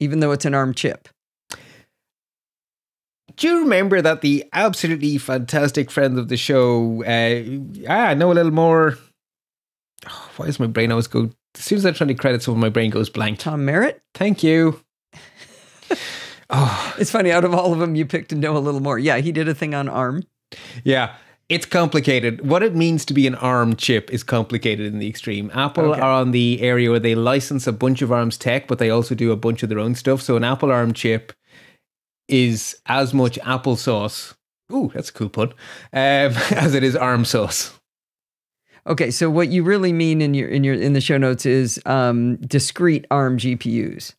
even though it's an ARM chip. Do you remember that the absolutely fantastic friend of the show? Uh, ah, I know a little more. Oh, why does my brain always go? As soon as I'm trying to credit someone, my brain goes blank. Tom Merritt. Thank you. oh, It's funny. Out of all of them, you picked to know a little more. Yeah, he did a thing on ARM. yeah. It's complicated. What it means to be an ARM chip is complicated in the extreme. Apple Okay. are on the area where they license a bunch of ARM's tech, but they also do a bunch of their own stuff. So an Apple ARM chip is as much applesauce. Ooh, that's a cool pun. Um, as it is ARM sauce. Okay, so what you really mean in your in your in the show notes is um, discrete ARM GPUs.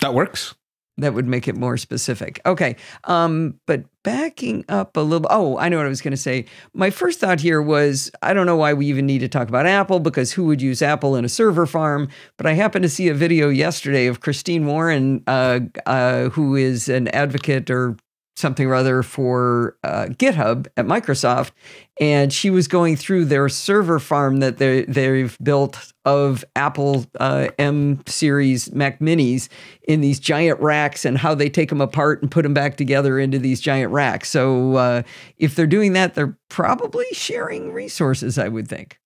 That works. That would make it more specific. Okay, um, but backing up a little. Oh, I know what I was going to say. My first thought here was I don't know why we even need to talk about Apple because who would use Apple in a server farm? But I happened to see a video yesterday of Christine Warren, uh, uh, who is an advocate or something or other for uh, GitHub at Microsoft, and she was going through their server farm that they they've built of Apple uh, M series Mac Minis in these giant racks and how they take them apart and put them back together into these giant racks. So uh, if they're doing that, they're probably sharing resources. I would think.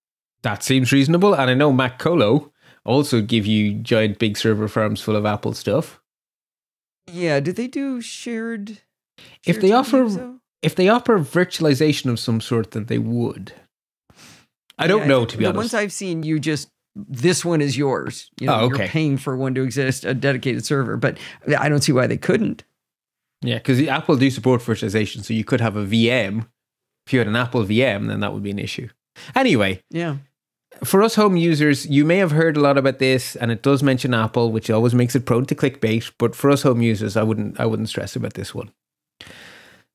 That seems reasonable. And I know Mac Colo also give you giant big server farms full of Apple stuff. Yeah. Do they do shared? If they offer- though? If they offer virtualization of some sort, then they would. I don't Yeah, know, to be the honest. ones I've seen, you just this one is yours. You know, Oh, okay. you're paying for one to exist, a dedicated server. But I don't see why they couldn't. Yeah, because Apple do support virtualization, so you could have a VM. If you had an Apple VM, then that would be an issue. Anyway, Yeah. for us home users, you may have heard a lot about this, and it does mention Apple, which always makes it prone to clickbait. But for us home users, I wouldn't I wouldn't stress about this one.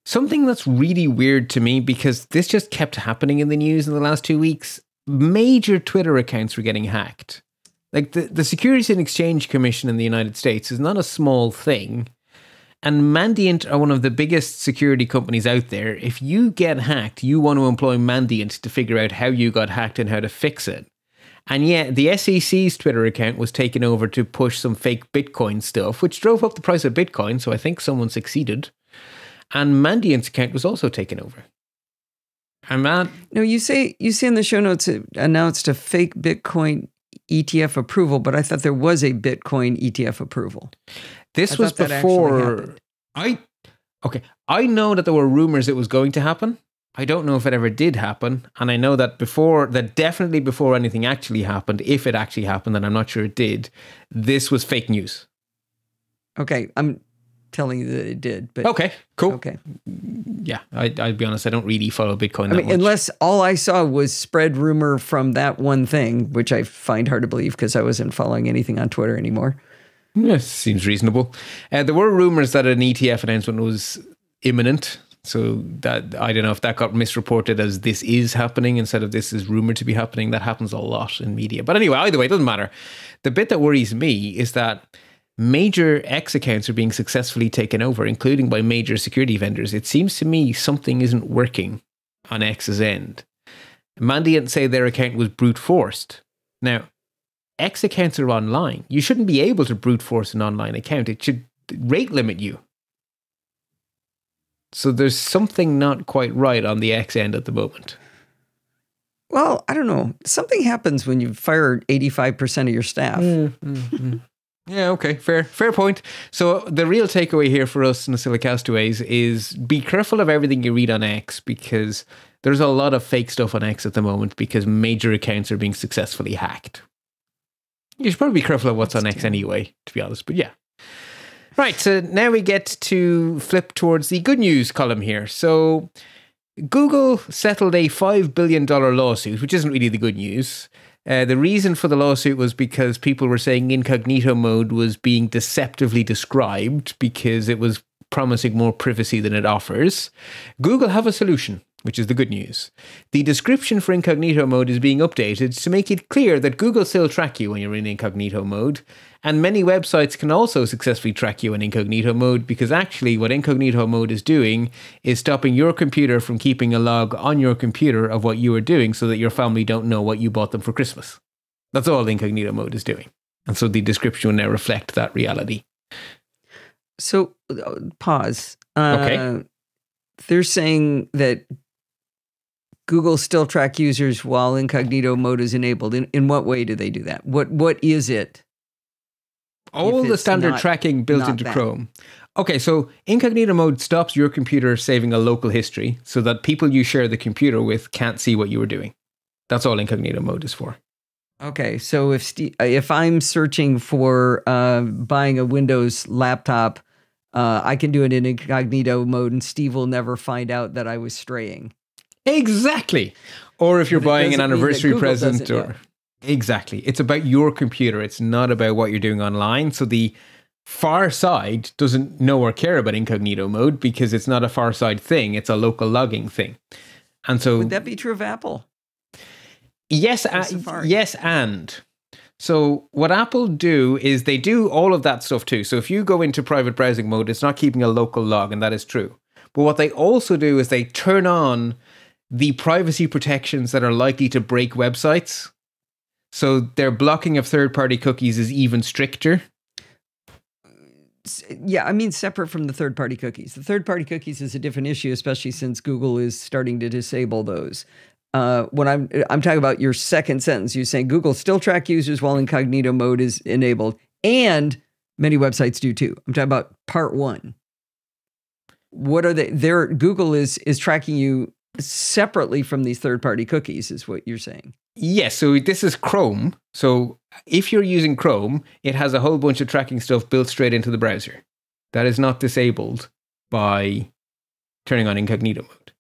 Something that's really weird to me because this just kept happening in the news in the last two weeks. Major Twitter accounts were getting hacked. Like the, the Securities and Exchange Commission in the United States is not a small thing. And Mandiant are one of the biggest security companies out there. If you get hacked, you want to employ Mandiant to figure out how you got hacked and how to fix it. And yet, the SEC's Twitter account was taken over to push some fake Bitcoin stuff, which drove up the price of Bitcoin. So I think someone succeeded. And Mandiant's account was also taken over. And that, No, you say you say in the show notes it announced a fake Bitcoin ETF approval, but I thought there was a Bitcoin ETF approval. this I was thought that actually before. I. Okay, I know that there were rumors it was going to happen. I don't know if it ever did happen, and I know that before that definitely before anything actually happened, if it actually happened, and I'm not sure it did, this was fake news. Okay, I'm telling you that it did, but Okay, cool. okay. Yeah, I, I'd be honest, I don't really follow Bitcoin I that mean, much. unless all I saw was spread rumor from that one thing, which I find hard to believe because I wasn't following anything on Twitter anymore. Yeah, seems reasonable. Uh, there were rumors that an ETF announcement was imminent. So that I don't know if that got misreported as this is happening instead of this is rumored to be happening. That happens a lot in media. But anyway, either way, it doesn't matter. The bit that worries me is that major X accounts are being successfully taken over, including by major security vendors. It seems to me something isn't working on X's end. Mandiant say their account was brute forced. Now, X accounts are online. You shouldn't be able to brute force an online account. It should rate limit you. So there's something not quite right on the X end at the moment. Well, I don't know. Something happens when you fire 85% of your staff. Mm, mm, mm. Yeah, okay, fair, fair point. So the real takeaway here for us, NosillaCastaways, is be careful of everything you read on X because there's a lot of fake stuff on X at the moment because major accounts are being successfully hacked. You should probably be careful of what's on X anyway, to be honest. But yeah. Right, so now we get to flip towards the good news column here. So Google settled a $5 billion lawsuit, which isn't really the good news. Uh, the reason for the lawsuit was because people were saying incognito mode was being deceptively described because it was promising more privacy than it offers. Google have a solution, which is the good news. The description for incognito mode is being updated to make it clear that Google still track you when you're in incognito mode, and many websites can also successfully track you in incognito mode because actually what incognito mode is doing is stopping your computer from keeping a log on your computer of what you are doing so that your family don't know what you bought them for Christmas. That's all incognito mode is doing. And so the description will now reflect that reality. So, uh, pause. Uh, Okay. They're saying that Google still track users while incognito mode is enabled. In, in what way do they do that? What What is it? All the standard not- tracking built into that. Chrome. Okay, so incognito mode stops your computer saving a local history so that people you share the computer with can't see what you were doing. That's all incognito mode is for. Okay, so if Ste if I'm searching for uh, buying a Windows laptop, uh, I can do it in incognito mode, and Steve will never find out that I was straying. Exactly. Or if you're buying an doesn't mean that anniversary present doesn't or know. Exactly. It's about your computer. It's not about what you're doing online. So the far side doesn't know or care about incognito mode because it's not a far side thing. It's a local logging thing. And so Would that be true of Apple? Yes, uh, yes, and so what Apple do is they do all of that stuff too. So if you go into private browsing mode, it's not keeping a local log, and that is true. But what they also do is they turn on the privacy protections that are likely to break websites. So their blocking of third-party cookies is even stricter. Yeah, I mean separate from the third-party cookies. The third-party cookies is a different issue, especially since Google is starting to disable those. Uh, when I'm I'm talking about your second sentence, you're saying Google still track users while incognito mode is enabled, and many websites do too. I'm talking about part one. What are they? There, Google is is tracking you separately from these third-party cookies, is what you're saying. Yes, so this is Chrome. So if you're using Chrome, it has a whole bunch of tracking stuff built straight into the browser. That is not disabled by turning on incognito mode.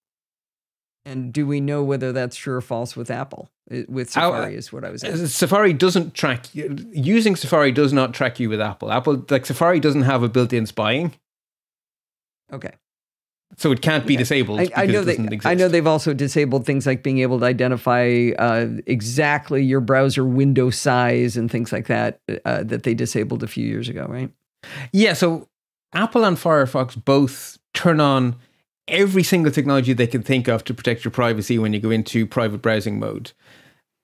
And do we know whether that's true or false with Apple? Uh, With Safari is what I was asking. Safari doesn't track using Safari does not track you with Apple. Apple like Safari doesn't have a built-in spying, Okay. So it can't be disabled. I, I know it they, I know they've also disabled things like being able to identify uh, exactly your browser window size and things like that uh, that they disabled a few years ago, right? Yeah, so Apple and Firefox both turn on every single technology they can think of to protect your privacy when you go into private browsing mode.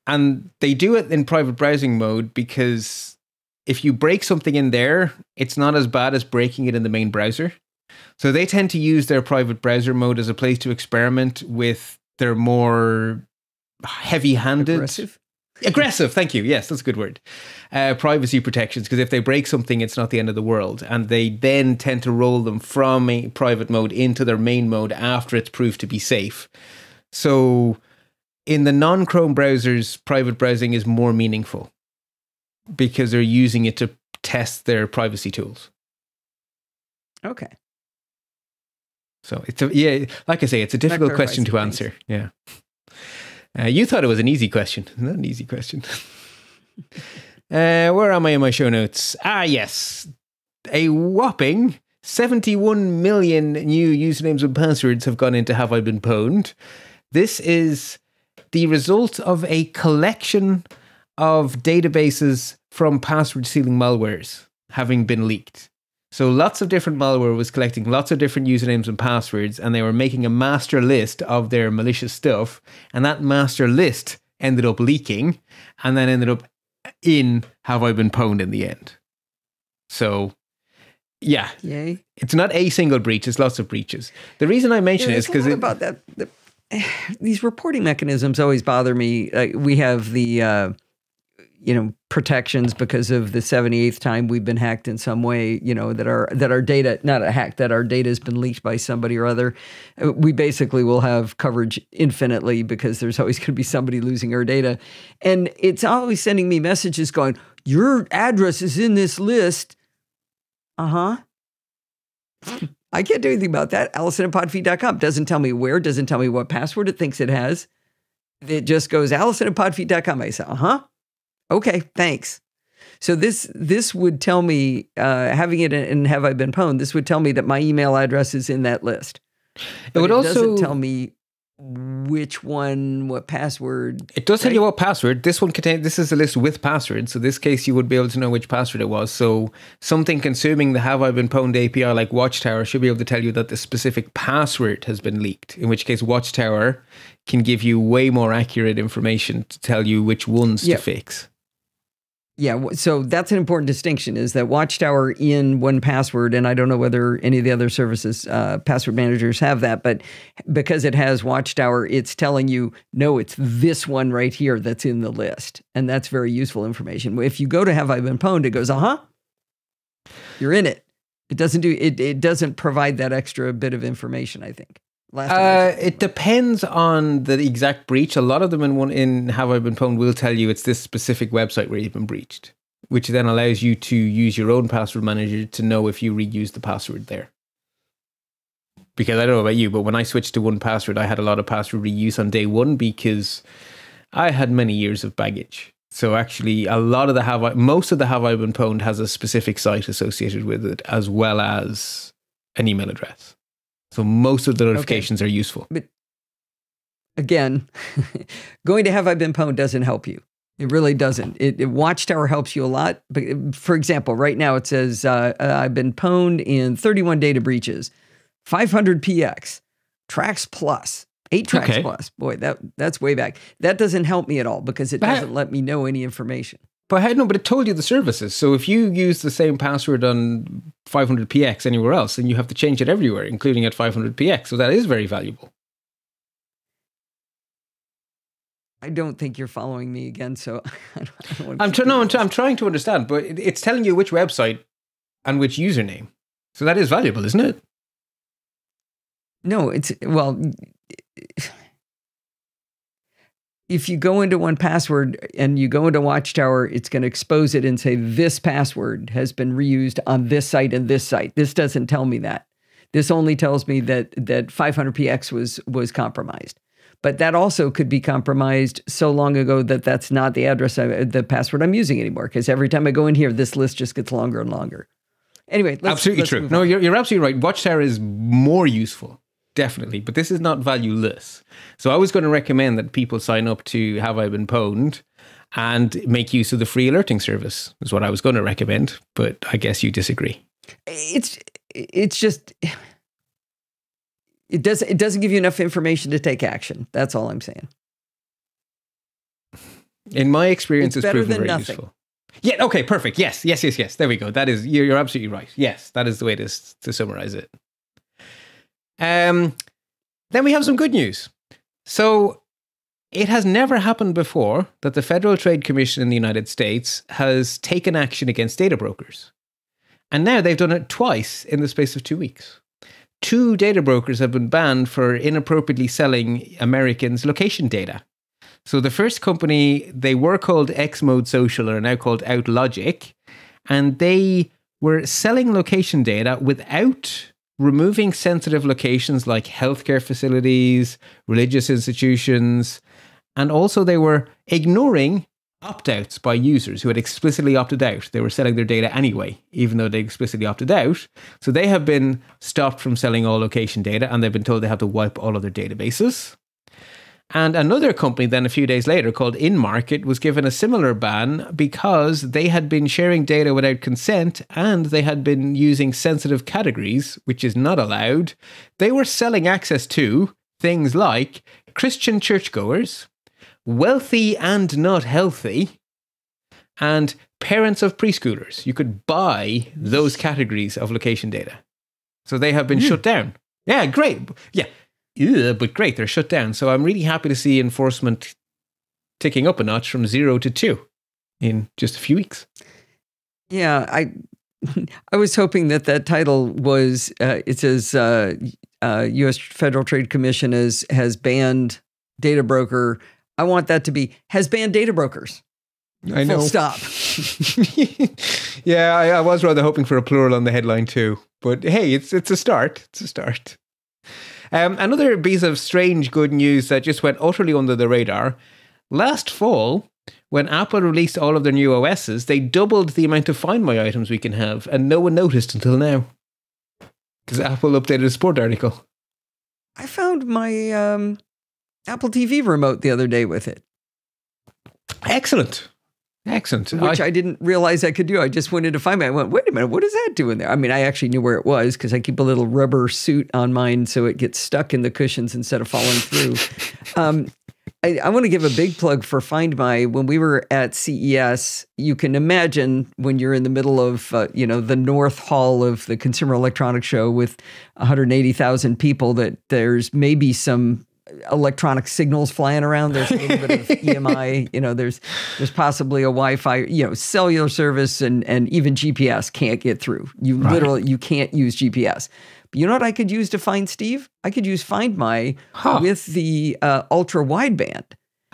And they do it in private browsing mode because if you break something in there, it's not as bad as breaking it in the main browser. So they tend to use their private browser mode as a place to experiment with their more heavy handed Aggressive. aggressive thank you. Yes that's a good word. Uh, privacy protections because if they break something it's not the end of the world. And they then tend to roll them from a private mode into their main mode after it's proved to be safe. So in the non-chrome browsers private browsing is more meaningful because they're using it to test their privacy tools. Okay. So it's a, yeah like i say it's a difficult clarifies question to some things. answer yeah uh, you thought it was an easy question not an easy question Uh, where am I in my show notes? Ah, yes. A whopping 71 million new usernames and passwords have gone into Have I Been Pwned. This is the result of a collection of databases from password sealing malwares having been leaked. So lots of different malware was collecting lots of different usernames and passwords, and they were making a master list of their malicious stuff. And that master list ended up leaking, and then ended up in Have I Been Pwned in the end. So, yeah, Yay. it's not a single breach; it's lots of breaches. The reason I mention Yeah, it is because about that. The, these reporting mechanisms always bother me. Uh, we have the, uh, you know, protections because of the 78th time we've been hacked in some way. You know that our that our data, not a hack, that our data has been leaked by somebody or other. Uh, We basically will have coverage infinitely because there's always going to be somebody losing our data, and it's always sending me messages going, "Your address is in this list." Uh huh. I can't do anything about that. Allison at podfeet.com doesn't tell me where, doesn't tell me what password it thinks it has. It just goes Allison at podfeet.com. I say, uh huh. Okay, thanks. So this this would tell me, uh, having it in Have I Been Pwned, this would tell me that my email address is in that list. But would it also- doesn't tell me which one, what password. It does tell you what password. This one contains. This is a list with passwords. So this case, you would be able to know which password it was. So something consuming the Have I Been Pwned API like Watchtower should be able to tell you that the specific password has been leaked. In which case, Watchtower can give you way more accurate information to tell you which ones Yeah. to fix. Yeah, so that's an important distinction is that Watchtower in 1Password, and I don't know whether any of the other services, uh, password managers have that, but because it has Watchtower, it's telling you, no, it's this one right here that's in the list. And that's very useful information. If you go to Have I Been Pwned, it goes, uh huh, you're in it. It doesn't do it. It doesn't provide that extra bit of information. I think. Last Uh, it depends on the exact breach. A lot of them in one in Have I Been Pwned will tell you it's this specific website where you've been breached, which then allows you to use your own password manager to know if you reuse the password there. Because I don't know about you, but when I switched to 1Password, I had a lot of password reuse on day one because I had many years of baggage. So actually, a lot of the Have I, most of the Have I Been Pwned has a specific site associated with it, as well as an email address. So most of the notifications are useful. But again, going to Have I Been Pwned doesn't help you. It really doesn't. It, it- Watchtower helps you a lot. But for example, right now it says uh, uh, I've been pwned in 31 data breaches, 500px, Tracks Plus, eight Tracks Okay. Plus. Boy, that that's way back. That doesn't help me at all because it But- doesn't let me know any information. But I no, but it told you the services. So if you use the same password on 500px anywhere else, then you have to change it everywhere, including at 500px. So that is very valuable. I don't think you're following me again. So I don't, I don't wanna I'm keep trying. No, I'm, trying to understand, but it, it's telling you which website and which username. So that is valuable, isn't it? No, it's well. If you go into 1Password and you go into Watchtower, it's going to expose it and say this password has been reused on this site and this site. This doesn't tell me that. This only tells me that that 500px was was compromised. but that also could be compromised so long ago that that's not the address, I, the password I'm using anymore. Because every time I go in here, this list just gets longer and longer. Anyway, let's, absolutely let's true. No, you're, you're absolutely right. Watchtower is more useful, definitely, but this is not valueless. So I was going to recommend that people sign up to Have I Been Pwned and make use of the free alerting service, is what I was going to recommend, but I guess you disagree. it's it's just it does it doesn't give you enough information to take action. That's all I'm saying. In my experience, It's it's, proven very nothing. useful. Yeah. Okay. Perfect. Yes. Yes. Yes. Yes. There we go. That is. You're, you're absolutely right. Yes. That is the way to to summarize it. Um. Then we have some good news. So, it has never happened before that the Federal Trade Commission in the United States has taken action against data brokers, and now they've done it twice in the space of two weeks. Two data brokers have been banned for inappropriately selling Americans' location data. So the first company, they were called X-Mode Social, are now called OutLogic, and they were selling location data without removing sensitive locations like healthcare facilities, religious institutions, and also they were ignoring opt-outs by users who had explicitly opted out. They were selling their data anyway, even though they explicitly opted out. So they have been stopped from selling all location data, and they've been told they have to wipe all of their databases. And another company, then a few days later, called InMarket, was given a similar ban because they had been sharing data without consent and they had been using sensitive categories, which is not allowed. They were selling access to things like Christian churchgoers, wealthy and not healthy, and parents of preschoolers. You could buy those categories of location data. So they have been hmm. shut down. Yeah, great. Yeah, Ew, but great, they're shut down. So I'm really happy to see enforcement ticking up a notch from zero to two in just a few weeks. Yeah, I I was hoping that that title was uh, it says uh, uh, U.S. Federal Trade Commission has has banned data broker. I want that to be has banned data brokers. I Full stop. yeah, I, I was rather hoping for a plural on the headline too. But hey, it's it's a start. It's a start. Um, another piece of strange good news that just went utterly under the radar. Last fall, when Apple released all of their new OSs, they doubled the amount of Find My items we can have, and no one noticed until now. Because Apple updated a sport article. I found my um, Apple TV remote the other day with it, Excellent. Excellent. which I- I, didn't realize I could do. I just went in to find me. I went, wait a minute, what is that doing there? I mean, I actually knew where it was because I keep a little rubber suit on mine so it gets stuck in the cushions instead of falling through. um, I, I want to give a big plug for Find My. When we were at CES, you can imagine when you're in the middle of, uh, you know, the North Hall of the Consumer Electronics Show with 180,000 people that there's maybe some electronic signals flying around. There's a little bit of EMI. You know, there's there's possibly a Wi-Fi. You know, cellular service and and even GPS can't get through. You literally you can't use GPS. But you know what I could use to find Steve? I could use Find My Huh. with the uh, ultra wideband.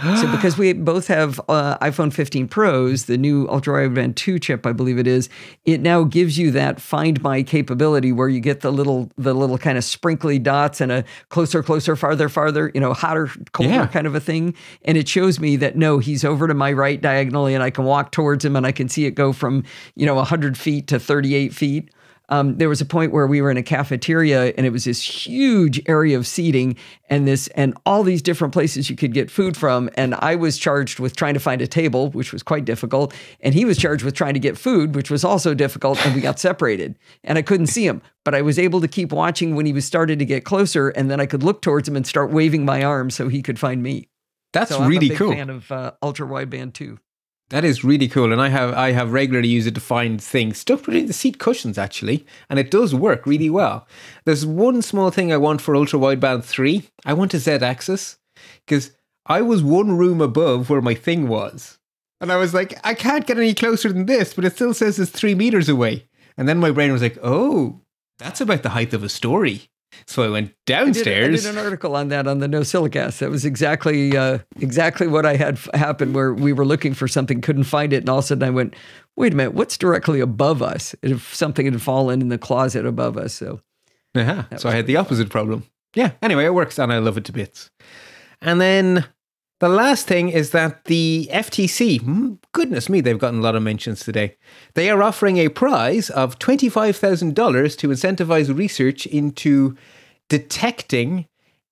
So because we both have uh, iPhone 15 Pros, the new ultra wideband 2 chip, I believe it is, it now gives you that Find My capability where you get the little the little kind of sprinkly dots and a closer, closer, farther, farther, you know, hotter, colder Yeah. kind of a thing. And it shows me that no, he's over to my right diagonally, and I can walk towards him, and I can see it go from you know 100 feet to 38 feet. Um, there was a point where we were in a cafeteria and it was this huge area of seating and this and all these different places you could get food from. And i was charged with trying to find a table which was quite difficult. And he was charged with trying to get food which was also difficult. And we got separated and i couldn't see him but i was able to keep watching when he was started to get closer. And then i could look towards him and start waving my arm so he could find me. That's so I'm really a big cool. fan of uh, ultra wideband too That is really cool, and I have I have regularly used it to find things stuck between the seat cushions actually, and it does work really well. There's one small thing I want for ultra wideband three. I want a Z axis because I was one room above where my thing was, and I was like, I can't get any closer than this, but it still says it's three meters away. And then my brain was like, Oh, that's about the height of a story. So I went I did, I downstairs. did an article on that on the NosillaCast. That was exactly uh, exactly what I had f- happen where we were looking for something, couldn't find it, and all of a sudden I went, "Wait a minute, what's directly above us?" If something had fallen in the closet above us, so Uh-huh. So I had the opposite problem. Yeah. Anyway, it works and I love it to bits. And then the last thing is that the FTC, hmm, goodness me, they've gotten a lot of mentions today. They are offering a prize of $25,000 to incentivize research into detecting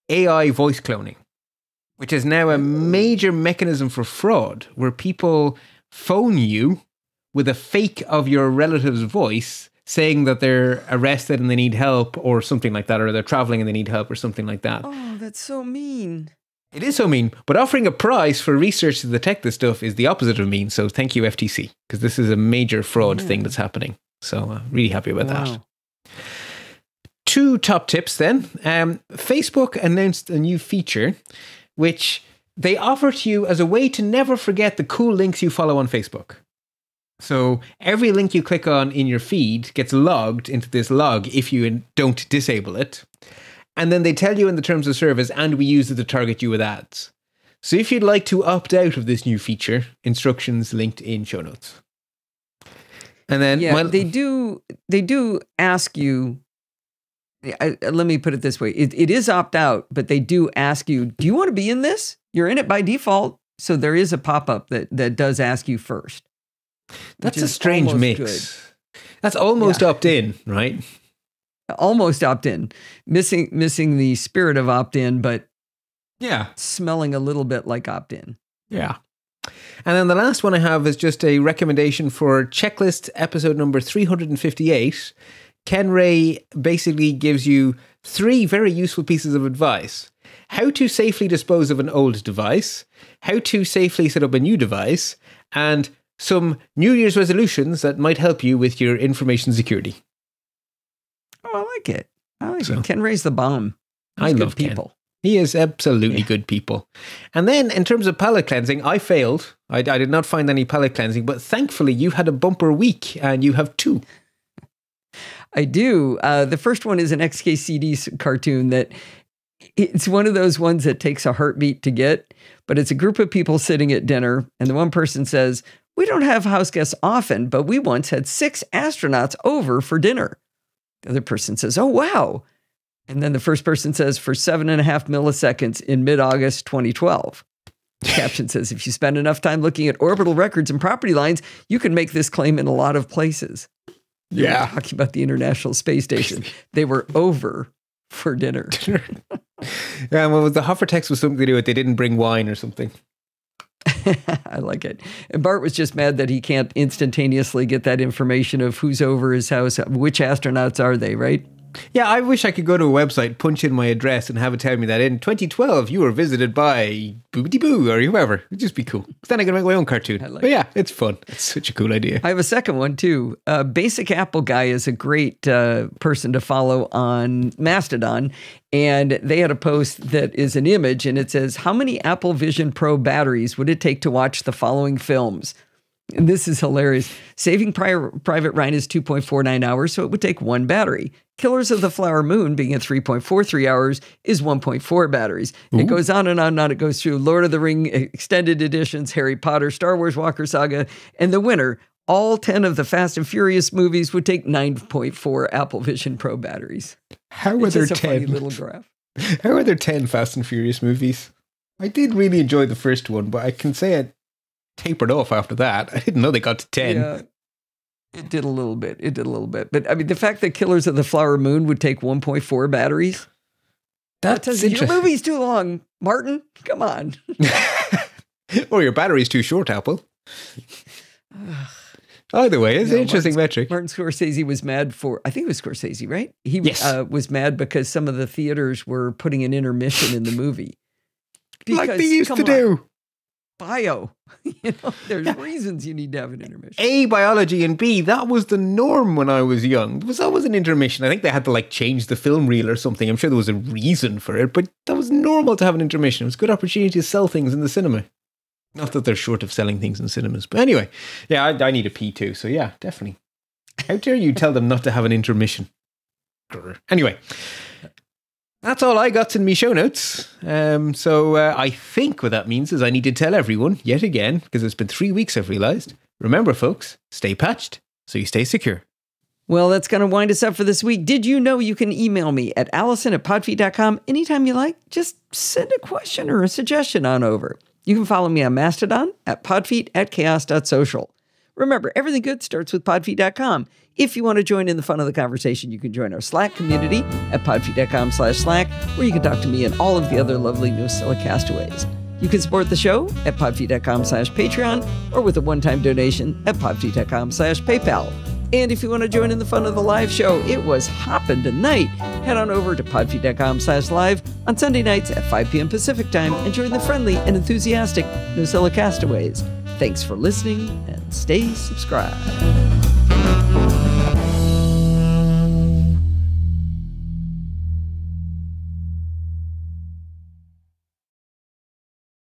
AI voice cloning, which is now a major mechanism for fraud where people phone you with a fake of your relative's voice saying that they're arrested and they need help or something like that, or they're traveling and they need help or something like that. Oh, that's so mean. It is so mean, but offering a prize for research to detect this stuff is the opposite of mean. So thank you, FTC, because this is a major fraud thing that's happening. So uh, really happy about that. Two top tips then. Um, Facebook announced a new feature which they offer to you as a way to never forget the cool links you follow on Facebook. So every link you click on in your feed gets logged into this log if you don't disable it. And then they tell you in the terms of service, and we use it to target you with ads. So if you'd like to opt out of this new feature, instructions linked in show notes. And then Yeah, they do. They do ask you. I, let me put it this way: it, it is opt out, but they do ask you, "Do you want to be in this?" You're in it by default, so there is a pop up that that does ask you first. that's a strange mix. That's almost opt in, right? Almost opt in, missing missing the spirit of opt in, but Yeah. smelling a little bit like opt in. Yeah. And then the last one I have is just a recommendation for checklist episode number 358. Ken Ray basically gives you three very useful pieces of advice how to safely dispose of an old device, how to safely set up a new device, and some New Year's resolutions that might help you with your information security. Oh, I like it. I like So- it. Ken Ray's the bomb. I He's good love Ken. people. He is absolutely good people. And then in terms of palate cleansing, I failed. I, I did not find any palate cleansing, but thankfully you had a bumper week and you have two. I do. Uh, the first one is an XKCD cartoon that it's one of those ones that takes a heartbeat to get, but it's a group of people sitting at dinner, and the one person says, We don't have house guests often, but we once had six astronauts over for dinner. The other person says, Oh, wow. And then the first person says, For seven and a half milliseconds in mid August 2012. The caption says, If you spend enough time looking at orbital records and property lines, you can make this claim in a lot of places. Were Yeah. talking about the International Space Station. they were over for dinner. Yeah, well, the hover text was something to do with they didn't bring wine or something. I like it. And Bart was just mad that he can't instantaneously get that information of who's over his house, which astronauts are they, right? Yeah, I wish I could go to a website, punch in my address, and have it tell me that in 2012 you were visited by Boobity Boo or whoever. It'd just be cool. then I can make my own cartoon. like but yeah, it's fun. It's such a cool idea. I have a second one too. Uh, Basic Apple Guy is a great uh, person to follow on Mastodon. And they had a post that is an image and it says, How many Apple Vision Pro batteries would it take to watch the following films? And this is hilarious. Saving Pri- Private Ryan is 2.49 hours, so it would take one battery. Killers of the Flower Moon, being at 3.43 hours, is 1.4 batteries. It goes on and on and on. It goes through Lord of the Ring extended editions, Harry Potter, Star Wars Walker Saga, and the winner. All 10 of the Fast and Furious movies would take 9.4 Apple Vision Pro batteries. How are there just a funny 10? little graph. How are there 10 Fast and Furious movies? I did really enjoy the first one, but I can say it tapered off after that. I didn't know they got to 10. Yeah. It did a little bit. It did a little bit. But I mean, the fact that Killers of the Flower Moon would take 1.4 batteries, that That's says your movie's too long, Martin. Come on. or your battery's too short, Apple. Either way, it's No, an interesting metric. Martin Scorsese was mad for, I think it was Scorsese, right? He Yes. uh, was mad because some of the theaters were putting an intermission in the movie. like they used to on, do. Bio. you know, there's reasons you need to have an intermission. A, biology, and B, that was the norm when I was young. There was always an intermission. I think they had to like change the film reel or something. I'm sure there was a reason for it, but that was normal to have an intermission. It was a good opportunity to sell things in the cinema. Not that they're short of selling things in cinemas. But anyway, yeah, I, I need a P too. So yeah, definitely. How dare you tell them not to have an intermission? Anyway, that's all I got in my show notes. Um, so uh, I think what that means is I need to tell everyone yet again, because it's been three weeks I've realized. Remember, folks, stay patched so you stay secure. Well, that's going to wind us up for this week. Did you know you can email me at allison at podfeet.com anytime you like? Just send a question or a suggestion on over. You can follow me on Mastodon at podfeet at chaos.social. Remember, everything good starts with podfeet.com. If you want to join in the fun of the conversation, you can join our Slack community at podfeet.com slash Slack, where you can talk to me and all of the other lovely NosillaCastaways. You can support the show at podfeet.com slash Patreon or with a one-time donation at podfeet.com slash PayPal. And if you want to join in the fun of the live show, it was hopping tonight. Head on over to podfeet.com slash live on Sunday nights at 5 p.m. Pacific time and join the friendly and enthusiastic NosillaCastaways. Thanks for listening and stay subscribed.